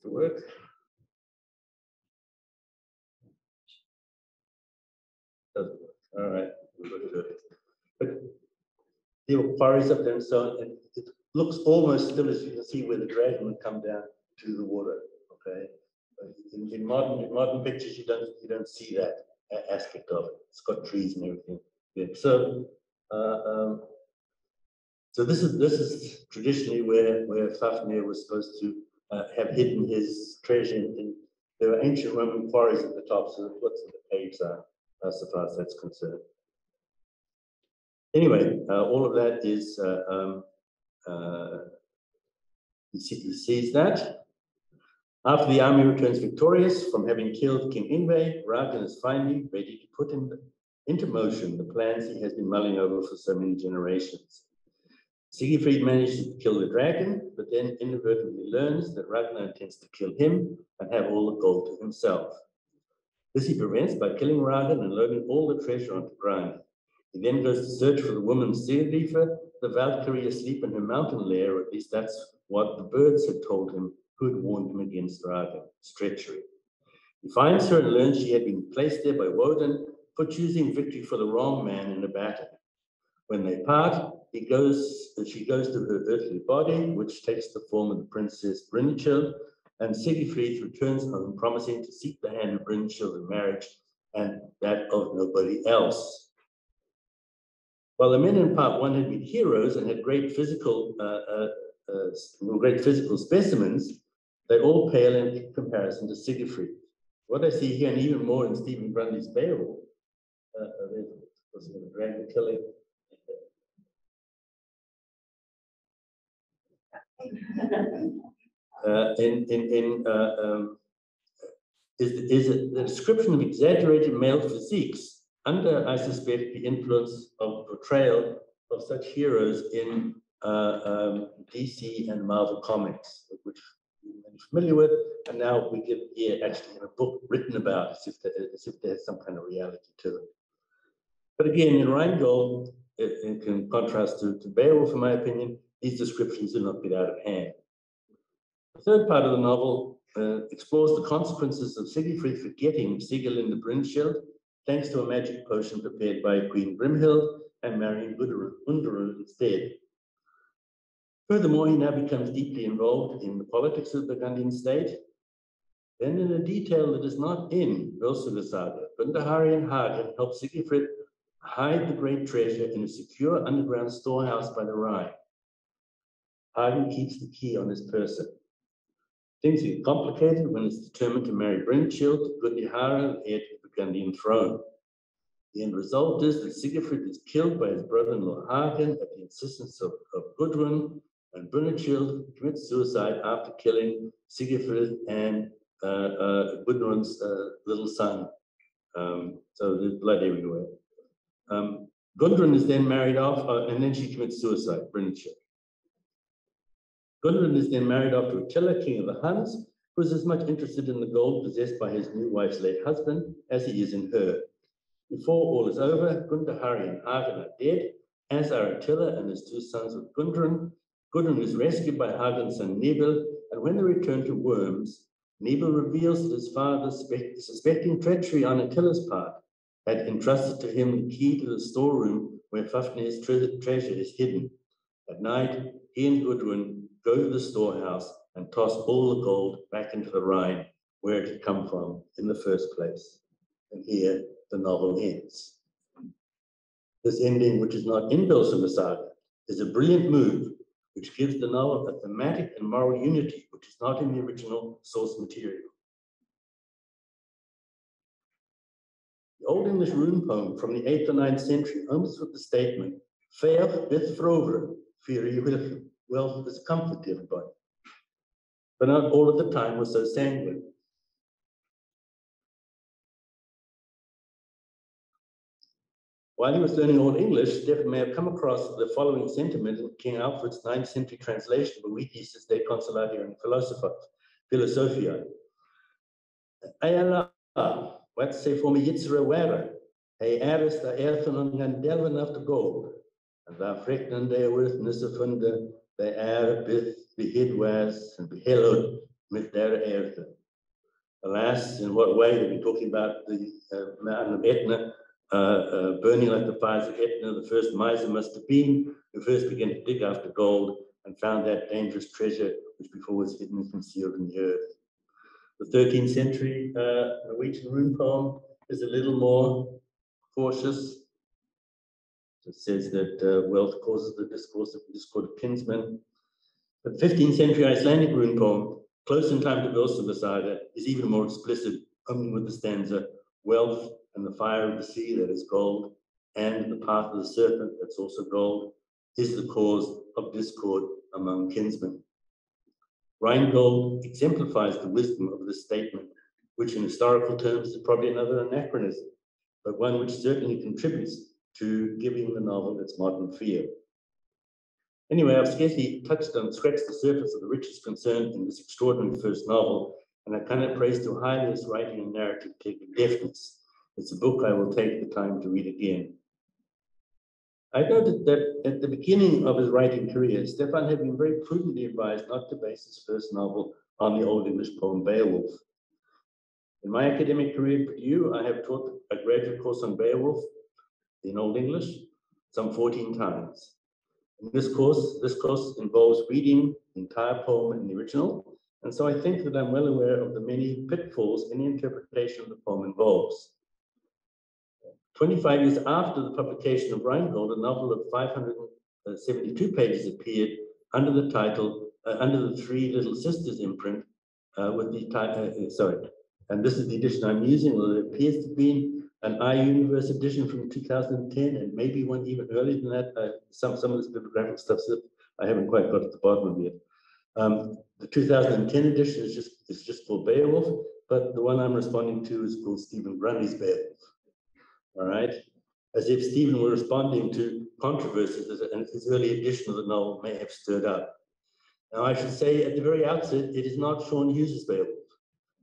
the work. Doesn't work. All right. to it. But were quarries up there and so and it looks almost still as you can see where the dragon would come down to the water, okay? In, in modern, in modern pictures, you don't, you don't see that aspect of it. It's got trees and everything. Yeah, so, uh, um, so this is, this is traditionally where, where Fafnir was supposed to, uh, have hidden his treasure in, there were ancient Roman quarries at the top, so of the caves are, as far as that's concerned. Anyway, uh, all of that is, uh, um, uh, he see- he sees that. After the army returns victorious from having killed King Ingve, Ragan is finally ready to put in, into motion the plans he has been mulling over for so many generations. Siegfried manages to kill the dragon, but then inadvertently learns that Ragnar intends to kill him and have all the gold to himself. This he prevents by killing Ragnar and loading all the treasure onto Grani. He then goes to search for the woman Sigrifa, the Valkyrie asleep in her mountain lair, or at least that's what the birds had told him, who had warned him against Ragnar's treachery. He finds her and learns she had been placed there by Woden for choosing victory for the wrong man in a battle. When they part, he goes, she goes to her earthly body, which takes the form of the princess Brynhild, and Siegfried returns home, promising to seek the hand of Brynhild in marriage and that of nobody else. While the men in part one had been heroes and had great physical, uh, uh, uh, great physical specimens, they all pale in comparison to Siegfried. What I see here, and even more in Stephen Grundy's Beowulf, uh, uh, of course, the dragon killing. Uh, in in in uh, um, is is the description of exaggerated male physiques under, I suspect, the influence of portrayal of such heroes in uh, um, DC and Marvel comics, which I'm familiar with, and now we get here actually in a book written about as if, there, as if there's some kind of reality to it. But again, in Rheingold, in, in contrast to, to Beowulf, in my opinion, these descriptions do not get out of hand. The third part of the novel uh, explores the consequences of Siegfried forgetting Sieglinde Brynhild, thanks to a magic potion prepared by Queen Grimhild and marrying Gudrun instead. Furthermore, he now becomes deeply involved in the politics of the Burgundian state. Then in a detail that is not in Völsunga saga, Gundahari and Hagen help Siegfried hide the great treasure in a secure underground storehouse by the Rhine. Hagen keeps the key on his person. Things get complicated when he's determined to marry Brynhild, Gundahari, heir to the Burgundian throne. The end result is that Siegfried is killed by his brother-in-law Hagen at the insistence of, of Gudrun, and Brunhild commits suicide after killing Siegfried and uh, uh, Gudrun's uh, little son. Um, so there's blood everywhere. Um, Gudrun is then married off, uh, and then she commits suicide, Brunhild. Gudrun is then married off to Attila, king of the Huns, who is as much interested in the gold possessed by his new wife's late husband as he is in her. Before all is over, Gundahari and Hagen are dead, as are Attila and his two sons with Gudrun. Gudrun is rescued by Hagen's son Nebel, and when they return to Worms, Nebel reveals that his father, suspecting treachery on Attila's part, had entrusted to him the key to the storeroom where Fafnir's tre treasure is hidden. At night, he and Gudrun go to the storehouse and toss all the gold back into the Rhine where it had come from in the first place. And here the novel ends. This ending, which is not in Völsunga saga, is a brilliant move which gives the novel a thematic and moral unity which is not in the original source material. The Old English rune poem from the 8th or 9th century opens with the statement, Fair bith frovre, fear you wealth is comfort to everybody. But not all of the time was so sanguine. While he was learning Old English, Stephen may have come across the following sentiment in King Alfred's 9th century translation of Boethius' De Consolatione Philosophia. Ayala, what say for me yitzra wera, hey eris the earthen on gan delven of the gold, and the freknen de worth nissefunde, the air bith behid was and behillowed with their earthen. Alas, in what way are we talking about the uh, mountain of Etna uh, uh, burning like the fires of Etna, the first miser must have been, who first began to dig after gold and found that dangerous treasure which before was hidden and concealed in the earth. The 13th century uh, Norwegian rune poem is a little more cautious. It says that uh, wealth causes the discourse of discord of kinsmen. The 15th century Icelandic rune poem, close in time to saga, is even more explicit, coming with the stanza, wealth and the fire of the sea that is gold, and the path of the serpent that's also gold, is the cause of discord among kinsmen. Rheingold exemplifies the wisdom of this statement, which in historical terms is probably another anachronism. but one which certainly contributes to giving the novel its modern feel. Anyway, I've scarcely touched on, scratched the surface of the richest concern in this extraordinary first novel, and I cannot praise too highly its writing and narrative deftness. It's a book I will take the time to read again. I noted that at the beginning of his writing career, Stephan had been very prudently advised not to base his first novel on the Old English poem Beowulf. In my academic career at Purdue, I have taught a graduate course on Beowulf in Old English some 14 times. In this course, this course involves reading the entire poem in the original, and so I think that I'm well aware of the many pitfalls any interpretation of the poem involves. 25 years after the publication of Rheingold, a novel of 572 pages appeared under the title, uh, under the Three Little Sisters imprint, uh, with the title, uh, sorry, and this is the edition I'm using, it appears to be an iUniverse edition from 2010, and maybe one even earlier than that. Uh, some, some of this bibliographic stuff I haven't quite got at the bottom of yet. Um, the 2010 edition is just, is just for Beowulf, but the one I'm responding to is called Stephen Grundy's Beowulf all right? As if Stephen were responding to controversies that his early edition of the novel may have stirred up. Now, I should say at the very outset, it is not Shaun Hughes's Beowulf,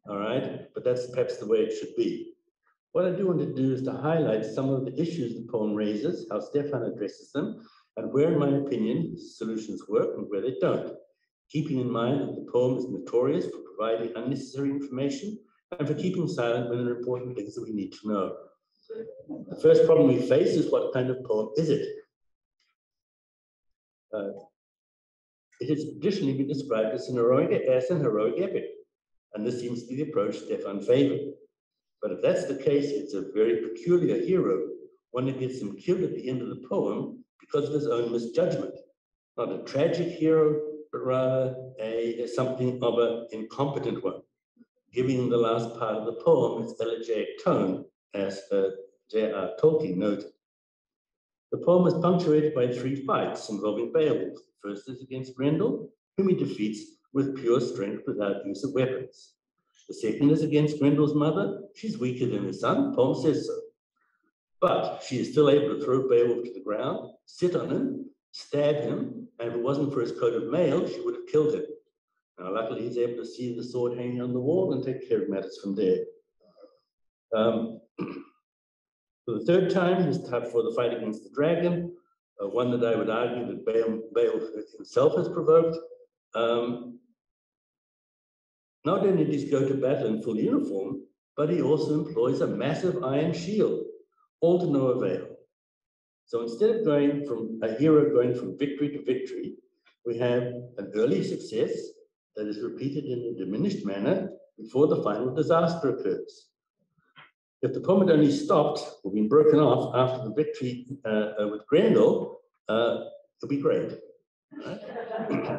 all right? But that's perhaps the way it should be. What I do want to do is to highlight some of the issues the poem raises, how Stephan addresses them, and where, in my opinion, solutions work and where they don't, keeping in mind that the poem is notorious for providing unnecessary information and for keeping silent when there are important things that we need to know. The first problem we face is what kind of poem is it? Uh, it has traditionally been described as an heroic, as an heroic epic, and this seems to be the approach Stephan favored. But if that's the case, it's a very peculiar hero, one who gets him killed at the end of the poem because of his own misjudgment. Not a tragic hero, but rather a, something of an incompetent one, giving the last part of the poem its elegiac tone as uh, J.R. Tolkien noted. The poem is punctuated by three fights involving Beowulf. First is against Grendel, whom he defeats with pure strength without use of weapons. The second is against Grendel's mother. She's weaker than her son, poem says so. But she is still able to throw Beowulf to the ground, sit on him, stab him, and if it wasn't for his coat of mail, she would have killed him. Now, luckily, he's able to see the sword hanging on the wall and take care of matters from there. Um, for the third time, he's tough for the fight against the dragon, uh, one that I would argue that Bale himself has provoked. Um, not only does he go to battle in full uniform, but he also employs a massive iron shield, all to no avail. So instead of going from a hero going from victory to victory, we have an early success that is repeated in a diminished manner before the final disaster occurs. If the poem had only stopped or been broken off after the victory uh, uh, with Grendel, uh, it'd be great. Right?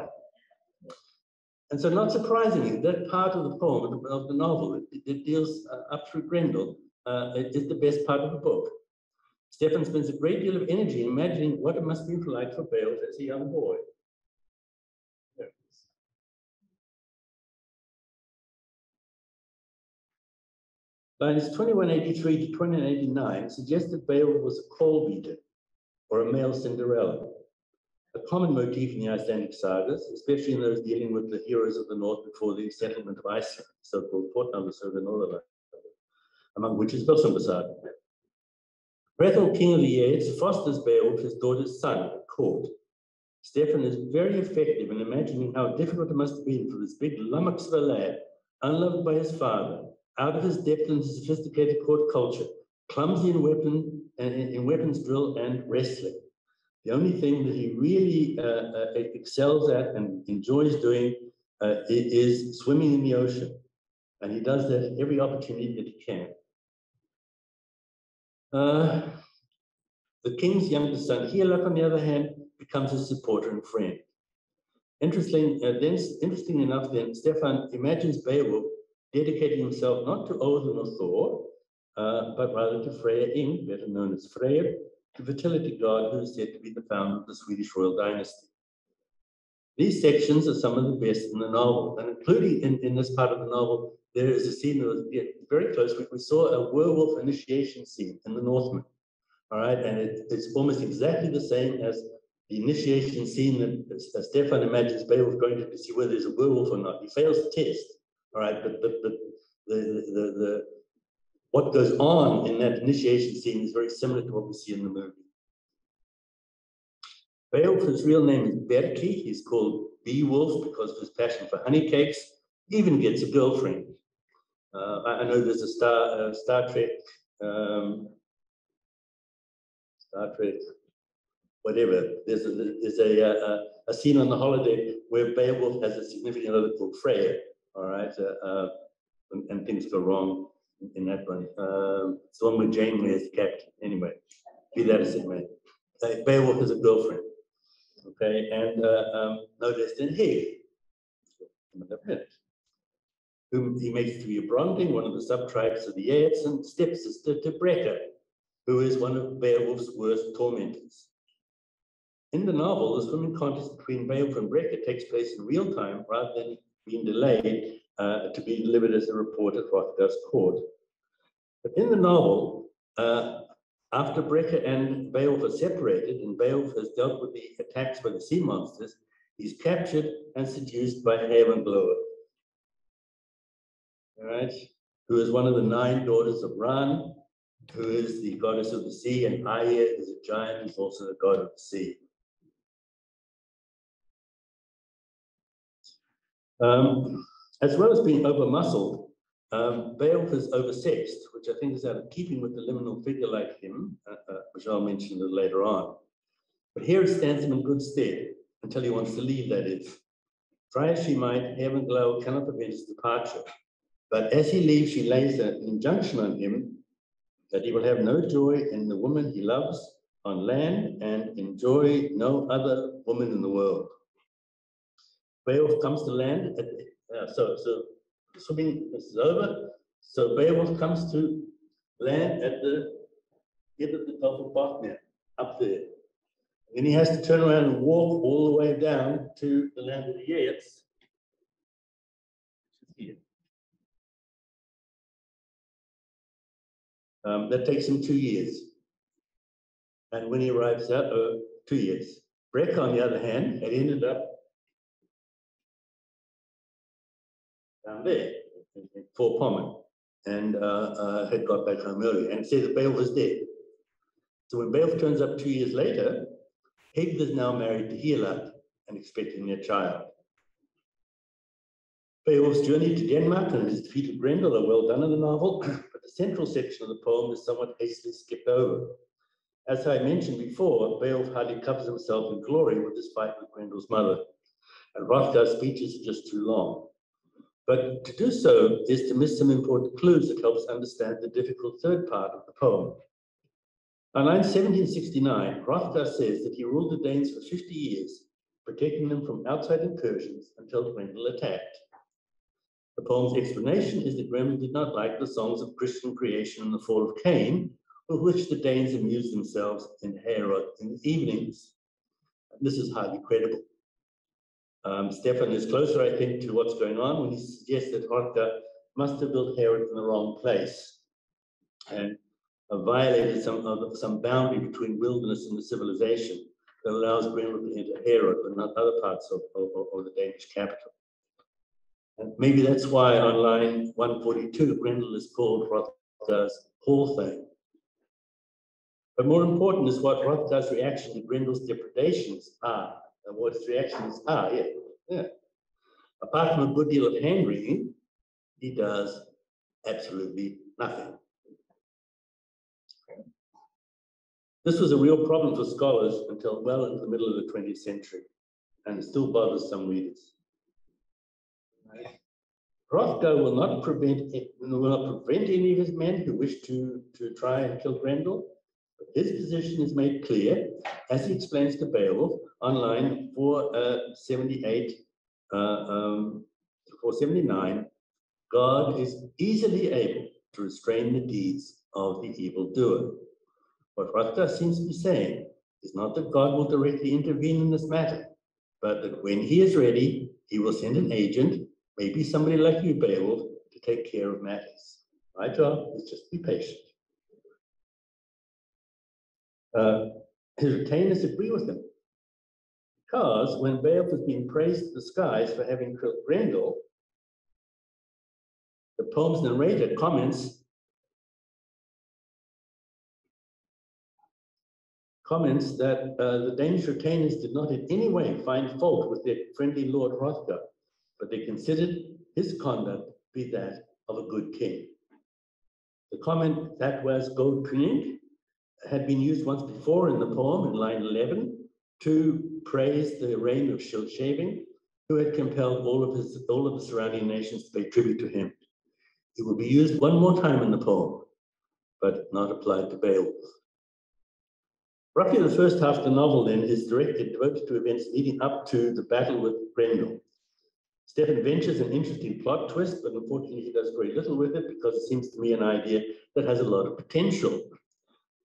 and so, not surprisingly, that part of the poem of the, novel that, deals uh, up through Grendel uh, is the best part of the book. Stephan spends a great deal of energy imagining what it must be like for Beowulf as a young boy. Lines 2183 to 2189 suggest that Beowulf was a coal beater or a male Cinderella, a common motif in the Icelandic sagas, especially in those dealing with the heroes of the north before the settlement of Iceland, so-called of the Northern among which is Völsunga Hrethel, king of the Geats, fosters Beowulf, his daughter's son, at court. Stephan is very effective in imagining how difficult it must have been for this big lummox of a lad, unloved by his father, out of his depth into sophisticated court culture, clumsy in weapon in, in weapons drill and wrestling. The only thing that he really uh, uh, excels at and enjoys doing uh, is swimming in the ocean. And he does that every opportunity that he can. Uh, the king's youngest son, Hygelac, on the other hand, becomes his supporter and friend. Interesting, uh, then, interesting enough, then, Stephan imagines Beowulf dedicating himself not to Odin or Thor, uh, but rather to Freya Ing, better known as Freyr, the fertility god who is said to be the founder of the Swedish royal dynasty. These sections are some of the best in the novel, and including in, in this part of the novel, there is a scene that was very close. We, we saw a werewolf initiation scene in the Northman. All right, and it, it's almost exactly the same as the initiation scene that, Stephan imagines Beowulf going to, to see whether there's a werewolf or not. He fails the test. All right, but the the the, the what goes on in that initiation scene is very similar to what we see in the movie. Beowulf's real name is Berki. He's called Beowulf because of his passion for honey cakes. He even gets a girlfriend. Uh, I, I know there's a Star uh, Star Trek um, Star Trek, whatever. There's a, there's a, a, a scene on the holodeck where Beowulf has a significant other called Freya. All right, uh, uh, and, and things go wrong in that one. Um, it's the one where Janeway is captain. Anyway, be that as it may. Uh, Beowulf has a girlfriend. Okay, and uh, um, no less than he, whom he makes to be a one of the sub-tribes of the Geats, and stepsister to Breca, who is one of Beowulf's worst tormentors. In the novel, the swimming contest between Beowulf and Breca takes place in real time rather than being delayed uh, to be delivered as a report at Hrothgar's court. But in the novel, uh, after Breca and Beowulf are separated and Beowulf has dealt with the attacks by the sea monsters, he's captured and seduced by Havenglóa. All right, who is one of the nine daughters of Ran, who is the goddess of the sea, and Aya is a giant who's also the god of the sea. Um, as well as being over-muscled, um, Beowulf is oversexed, which I think is out of keeping with the liminal figure like him, uh, uh, which I'll mention a later on. But here it stands him in good stead until he wants to leave, that is. Try as she might, Heaven Glow cannot prevent his departure. But as he leaves, she lays an injunction on him that he will have no joy in the woman he loves on land and enjoy no other woman in the world. Beowulf comes to land at, uh, so so swimming is over. So Beowulf comes to land at the head of the top of Bothnia, up there. Then he has to turn around and walk all the way down to the land of the Geats. Here. Um, that takes him two years. And when he arrives out, uh, two years. Breck, on the other hand, had ended up down there in, in Vorpommern and uh, uh, had got back home early and said that Beowulf was dead. So when Beowulf turns up two years later, Hygd is now married to Hela and expecting their child. Beowulf's journey to Denmark and his defeat of Grendel are well done in the novel, but the central section of the poem is somewhat hastily skipped over. As I mentioned before, Beowulf hardly covers himself in glory with his fight with Grendel's mother, and Hrothgar's speeches are just too long. But to do so is to miss some important clues that helps understand the difficult third part of the poem. On line 1769, Hrothgar says that he ruled the Danes for 50 years, protecting them from outside incursions until Grendel attacked. The poem's explanation is that Grendel did not like the songs of Christian creation and the fall of Cain, with which the Danes amused themselves in Heorot in the evenings. This is highly credible. Um, Stephan is closer, I think, to what's going on when he suggests that Hrothgar must have built Heorot in the wrong place and violated some uh, some boundary between wilderness and the civilization that allows Grendel to enter Heorot, but not other parts of, of, of the Danish capital. And maybe that's why on line 142, Grendel is called Hrothgar's Hallthane. But more important is what Hrothgar's reaction to Grendel's depredations are and what his reactions are. Ah, yeah, yeah. Apart from a good deal of hand wringing, he does absolutely nothing. This was a real problem for scholars until well into the middle of the 20th century, and still bothers some readers. Hrothgar will not prevent will not prevent any of his men who wish to, to try and kill Grendel. His position is made clear, as he explains to Beowulf on line 478, uh, um, 479. God is easily able to restrain the deeds of the evildoer. What Hrothgar seems to be saying is not that God will directly intervene in this matter, but that when he is ready, he will send an agent maybe somebody like you, Beowulf, to take care of matters. My job is just to be patient. Uh, his retainers agree with him. Because when Beowulf was being praised to the skies for having killed Grendel, the poem's narrator comments comments that uh, the Danish retainers did not in any way find fault with their friendly Lord Hrothgar, but they considered his conduct to be that of a good king. The comment that was God cyning had been used once before in the poem in line 11 to praise the reign of Scyld Scefing, who had compelled all of his all of the surrounding nations to pay tribute to him. It will be used one more time in the poem, but not applied to Beowulf. Roughly the first half of the novel then is directed, devoted to events leading up to the battle with Grendel. Stephan ventures an interesting plot twist, but unfortunately he does very little with it because it seems to me an idea that has a lot of potential.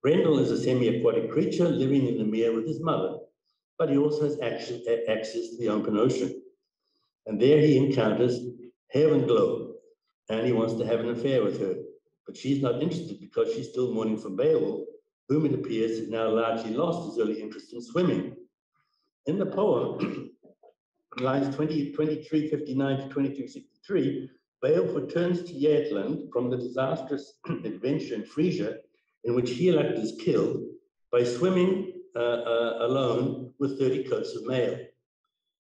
Grendel is a semi-aquatic creature living in the mere with his mother, but he also has access, access to the open ocean. And there he encounters Heaven Glow, and he wants to have an affair with her. But she's not interested because she's still mourning for Beowulf, whom it appears has now largely lost his early interest in swimming. In the poem, lines 20, 2359 to 2363, Beowulf returns to Geatland from the disastrous adventure in Frisia, in which Hygelac is killed by swimming uh, uh, alone with 30 coats of mail.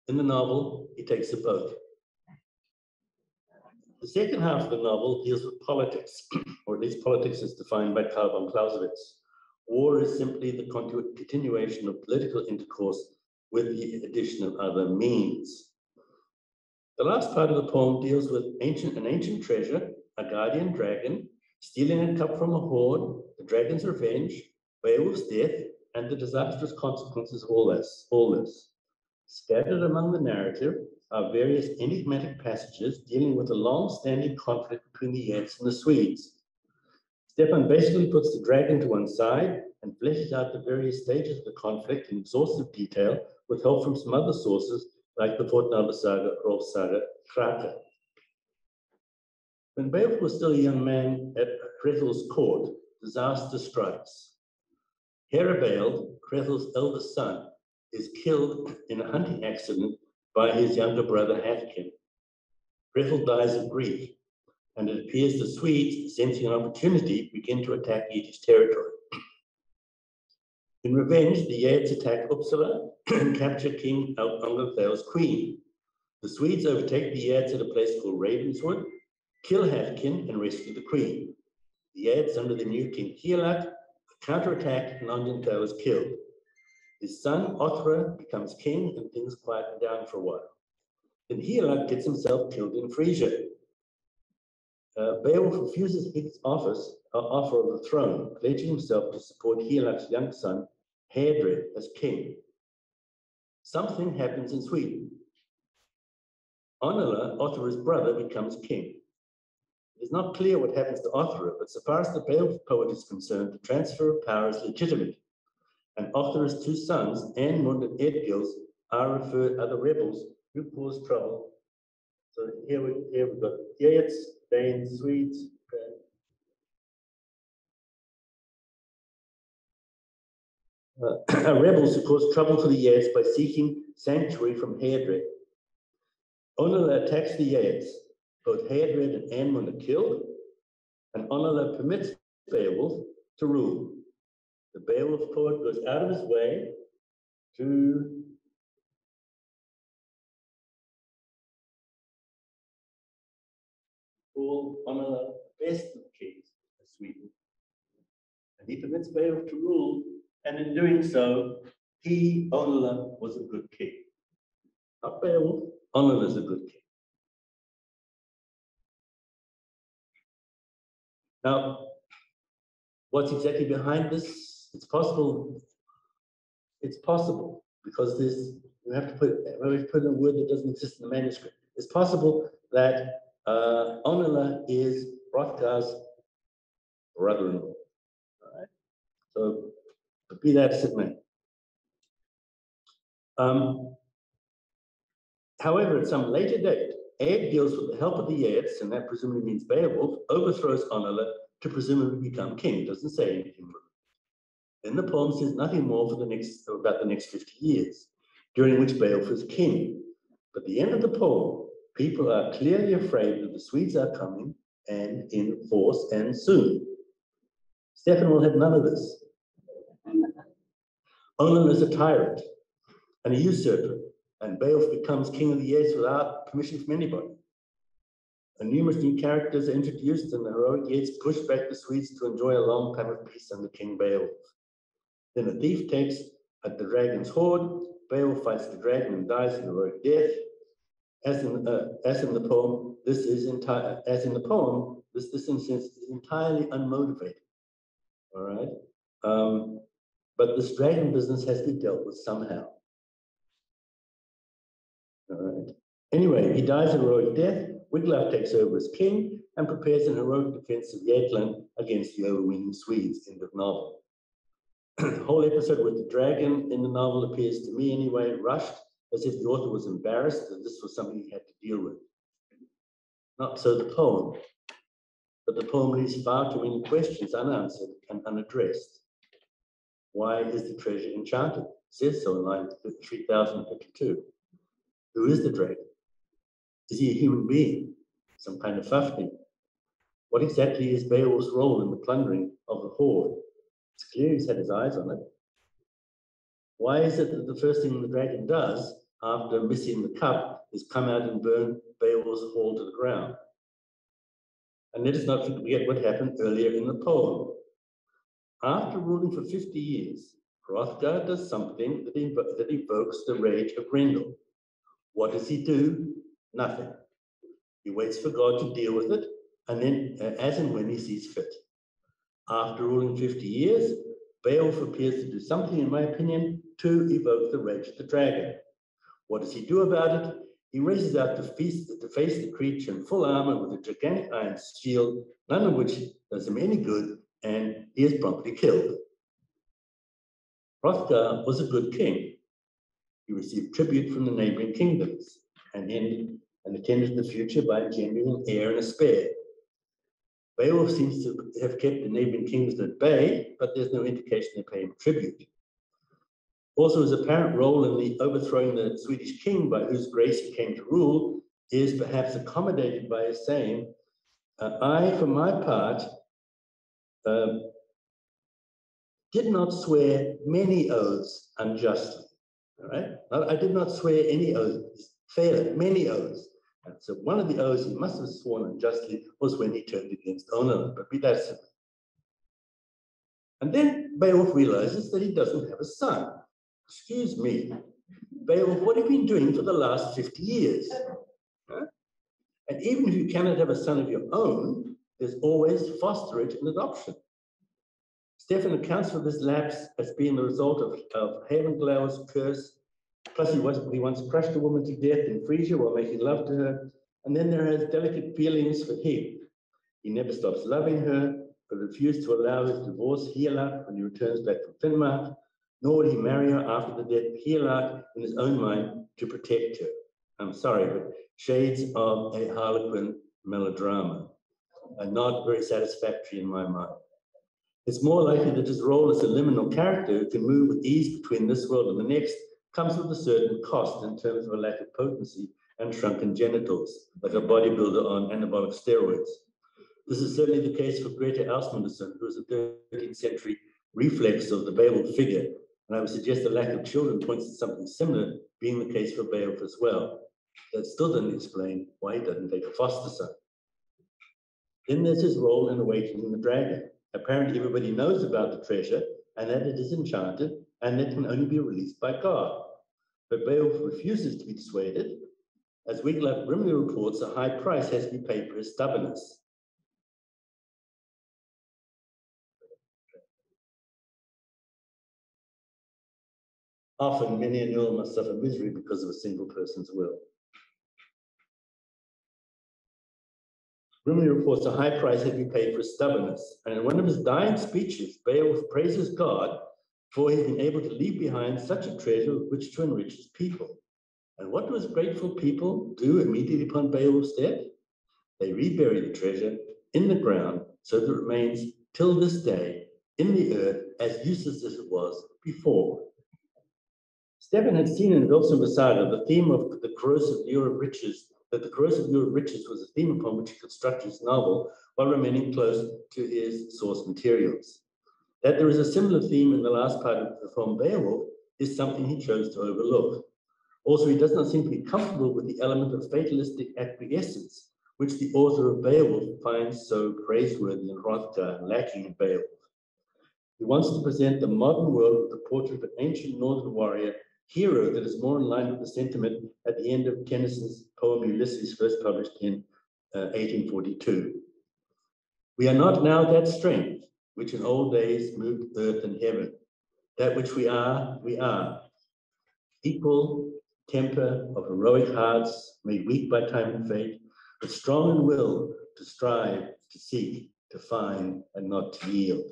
In the novel, he takes a boat. The second half of the novel deals with politics, or at least politics as defined by Karl von Clausewitz. War is simply the continuation of political intercourse with the addition of other means. The last part of the poem deals with ancient, an ancient treasure, a guardian dragon, stealing a cup from a hoard, the dragon's revenge, Beowulf's death, and the disastrous consequences of all this. All this. Scattered among the narrative are various enigmatic passages dealing with a long-standing conflict between the Geats and the Swedes. Stephan basically puts the dragon to one side and fleshes out the various stages of the conflict in exhaustive detail with help from some other sources like the Fortnalva saga, Rolf saga, Kraka. When Beowulf was still a young man at Hrethel's court, disaster strikes. Herebeald, Hrethel's eldest son, is killed in a hunting accident by his younger brother Hæthcyn. Hrethel dies of grief, and it appears the Swedes, sensing an opportunity, begin to attack Geatish territory. In revenge, the Geats attack Uppsala and capture King Angelthail's queen. The Swedes overtake the Geats at a place called Ravenswood, kill Hæthcyn, and rescue the queen. The Geats, under the new King Hygelac, counterattack and Angelthail is killed. His son, Othra, becomes king and things quieten down for a while. Then Hygelac gets himself killed in Frisia uh, Beowulf refuses his office, uh, offer of the throne, pledging himself to support Hygelac's young son, Heardred, as king. Something happens in Sweden. Onela, Othra's brother, becomes king. It is not clear what happens to Othra, but so far as the Beowulf poet is concerned, the transfer of power is legitimate. And Othra's two sons, Eanmund and Eadgils, are referred are the rebels who cause trouble. So here we here we've got Geats, Danes, Swedes. Uh, rebels who caused trouble to the Geats by seeking sanctuary from Heardred. Onela attacks the Geats. Both Heardred and Eanmund are killed, and Onela permits Beowulf to rule. The Beowulf poet goes out of his way to rule on the best of kings of Sweden. And he permits Beowulf to rule, and in doing so, he, Onela, was a good king. Not Beowulf, Onela is a good king. Now, what's exactly behind this? It's possible. It's possible because this we have to put we have put in a word that doesn't exist in the manuscript. It's possible that uh, is Hrothgar's brother-in-law. Right? So be that as it may. Um, however, at some later date, Eadgils with the help of the Geats, and that presumably means Beowulf, overthrows Onela to presumably become king. It doesn't say anything. Then the poem says nothing more for the next about the next 50 years, during which Beowulf is king. But the end of the poem, people are clearly afraid that the Swedes are coming and in force and soon. Stephan will have none of this. Onel is a tyrant and a usurper, and Beowulf becomes king of the Geats without permission from anybody. And numerous new characters are introduced, and the heroic Geats push back the Swedes to enjoy a long time of peace under King Beowulf. Then a thief takes at the dragon's hoard. Beowulf fights the dragon and dies an heroic death. As in, uh, as in the poem, this is entire. As in the poem, this this instance is entirely unmotivated. All right, um, but this dragon business has to be dealt with somehow. Right. Anyway, he dies a heroic death. Wiglaf takes over as king and prepares an heroic defense of Geatland against the overweening Swedes. End of novel. the whole episode with the dragon in the novel appears to me anyway rushed, as if the author was embarrassed that this was something he had to deal with. Not so the poem, but the poem leaves far too many questions unanswered and unaddressed. Why is the treasure enchanted? It says so in line 3052. Who is the dragon? Is he a human being? Some kind of fafnir? What exactly is Beowulf's role in the plundering of the hoard? It's clear he's had his eyes on it. Why is it that the first thing the dragon does after missing the cup is come out and burn Beowulf's hall to the ground? And let us not forget what happened earlier in the poem. After ruling for 50 years, Hrothgar does something that, that evokes the rage of Grendel. What does he do? Nothing. He waits for God to deal with it, and then uh, as and when he sees fit. After ruling 50 years, Beowulf appears to do something, in my opinion, to evoke the rage of the dragon. What does he do about it? He races out to, feast, to face the creature in full armor with a gigantic iron shield, none of which does him any good, and he is promptly killed. Hrothgar was a good king. He received tribute from the neighboring kingdoms and ended and attended the future by engendering an heir and a spare. Beowulf seems to have kept the neighboring kingdoms at bay, but there's no indication they pay him tribute. Also, his apparent role in the overthrowing the Swedish king by whose grace he came to rule is perhaps accommodated by his saying, uh, I, for my part, um, did not swear many oaths unjustly. Right, I did not swear any oaths, fair, many oaths. And so one of the oaths he must have sworn unjustly was when he turned against Onan, but simple. And then Beowulf realizes that he doesn't have a son. Excuse me, Beowulf, what have you been doing for the last 50 years? Huh? And even if you cannot have a son of your own, there's always fosterage and adoption. Stephan accounts for this lapse as being the result of, of Havenglau's curse. Plus, he, was, he once crushed a woman to death in Frisia while making love to her. And then there are delicate feelings for him. He never stops loving her, but refused to allow his divorce Hygelac when he returns back from Finnmark, nor would he marry her after the death of Hygelac in his own mind to protect her. I'm sorry, but shades of a Harlequin melodrama are not very satisfactory in my mind. It's more likely that his role as a liminal character who can move with ease between this world and the next comes with a certain cost in terms of a lack of potency and shrunken genitals, like a bodybuilder on anabolic steroids. This is certainly the case for Grettir Ásmundarson, who is a 13th century reflex of the Beowulf figure, and I would suggest the lack of children points to something similar being the case for Beowulf as well. That still doesn't explain why he doesn't take a foster son. Then there's his role in awakening the dragon. Apparently everybody knows about the treasure and that it is enchanted and it can only be released by God. But Beowulf refuses to be dissuaded. As Wiglaf grimly reports, a high price has to be paid for his stubbornness. Often many an earl must suffer misery because of a single person's will. Grimly reports a high price had to be paid for stubbornness. And in one of his dying speeches, Beowulf praises God for he's been able to leave behind such a treasure with which to enrich his people. And what does grateful people do immediately upon Beowulf's death? They rebury the treasure in the ground so that it remains till this day in the earth as useless as it was before. Stephan had seen in Völsunga saga the theme of the corrosive lure of riches, that the corrosive lure of riches was a theme upon which he constructed his novel while remaining close to his source materials. That there is a similar theme in the last part of the film Beowulf is something he chose to overlook. Also, he does not seem to be comfortable with the element of fatalistic acquiescence, which the author of Beowulf finds so praiseworthy in Hrothgar and lacking in Beowulf. He wants to present the modern world with the portrait of an ancient northern warrior hero that is more in line with the sentiment at the end of Tennyson's poem Ulysses, first published in uh, 1842. We are not now that strength which in old days moved earth and heaven. That which we are, we are. Equal temper of heroic hearts, made weak by time and fate, but strong in will to strive, to seek, to find, and not to yield.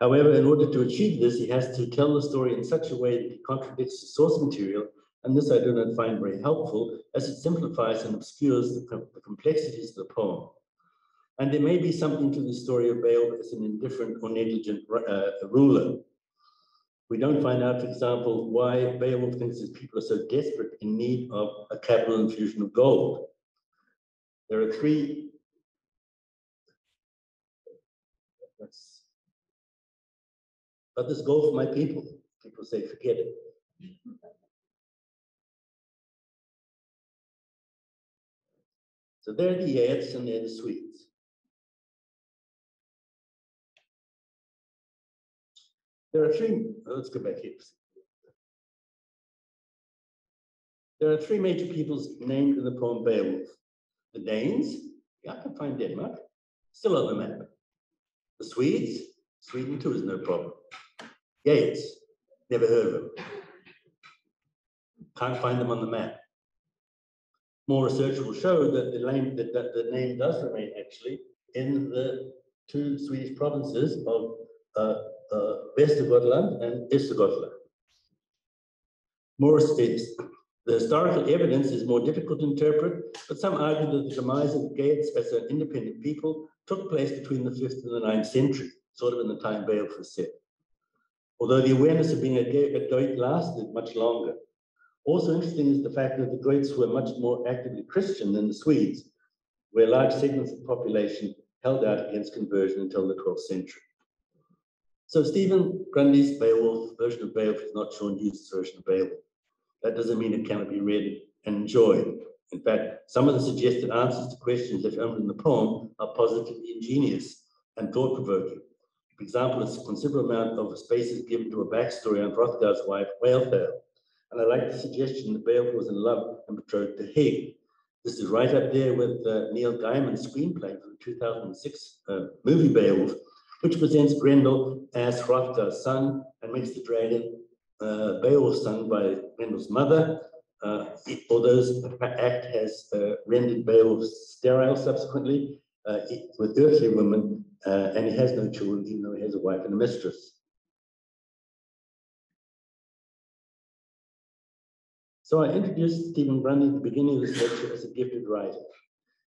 However, in order to achieve this, he has to tell the story in such a way that he contradicts the source material, and this I do not find very helpful, as it simplifies and obscures the, com the complexities of the poem. And there may be something to the story of Beowulf as an indifferent or negligent uh, ruler. We don't find out, for example, why Beowulf thinks his people are so desperate in need of a capital infusion of gold. There are three. That's, but this gold for my people. People say, forget it. So they're the Geats and they're the Swedes. There are three, oh, let's go back here. There are three major peoples named in the poem Beowulf. The Danes, yeah, I can find Denmark, still on the map. The Swedes, Sweden too is no problem. Geats, never heard of them. Can't find them on the map. More research will show that the name, that, that the name does remain actually in the two Swedish provinces of uh, uh, Västergötland and Östergötland. More is the historical evidence is more difficult to interpret, but some argue that the demise of the Geats as an independent people took place between the 5th and the 9th century, sort of in the time Beowulf was set. Although the awareness of being a Geat lasted much longer. Also interesting is the fact that the Geats were much more actively Christian than the Swedes, where large segments of the population held out against conversion until the 12th century. So Stephan Grundy's Beowulf version of Beowulf is not Shaun Hughes' version of Beowulf. That doesn't mean it cannot be read and enjoyed. In fact, some of the suggested answers to questions left open in the poem are positively ingenious and thought-provoking. For example, a considerable amount of space is given to a backstory on Hrothgar's wife, Wealhtheow. And I like the suggestion that Beowulf was in love and betrothed to Hygd. This is right up there with uh, Neil Gaiman's screenplay the 2006 uh, movie Beowulf, which presents Grendel as Hrothgar's son and makes the dragon uh, Beowulf's son by Grendel's mother. Uh, although the act has uh, rendered Beowulf sterile subsequently uh, with earthly women, uh, and he has no children, even though he has a wife and a mistress. So I introduced Stephan Grundy at the beginning of this lecture as a gifted writer.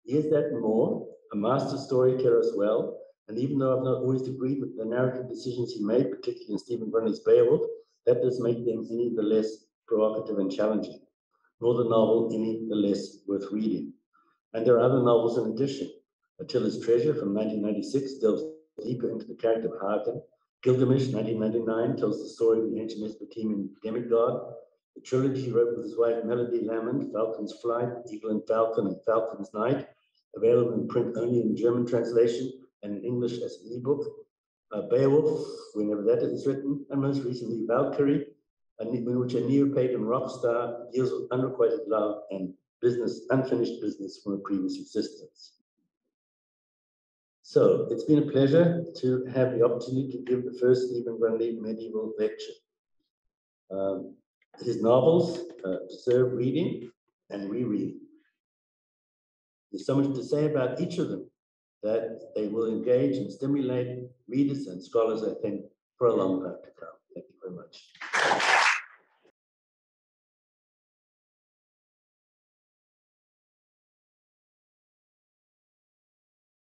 He is that more, a master storyteller as well, and even though I've not always agreed with the narrative decisions he made, particularly in Stephan Grundy's Beowulf, that does make them any the less provocative and challenging, nor the novel any the less worth reading. And there are other novels in addition. Attila's Treasure from 1996 delves deeper into the character of Hagen. Gilgamesh, 1999, tells the story of the ancient Mesopotamian demigod. The trilogy he wrote with his wife Melodi Lamond, Falcon's Flight, Eagle and Falcon, and Falcon's Night, available in print only in German translation and in English as an ebook uh, Beowulf, whenever that is written, and most recently Valkyrie, in which a neo-pagan rock star deals with unrequited love and business, unfinished business from a previous existence. So it's been a pleasure to have the opportunity to give the first Stephan Grundy medieval lecture. Um, his novels uh, deserve reading and rereading. There's so much to say about each of them, that they will engage and stimulate readers and scholars, I think, for a long time to come. Thank you very much.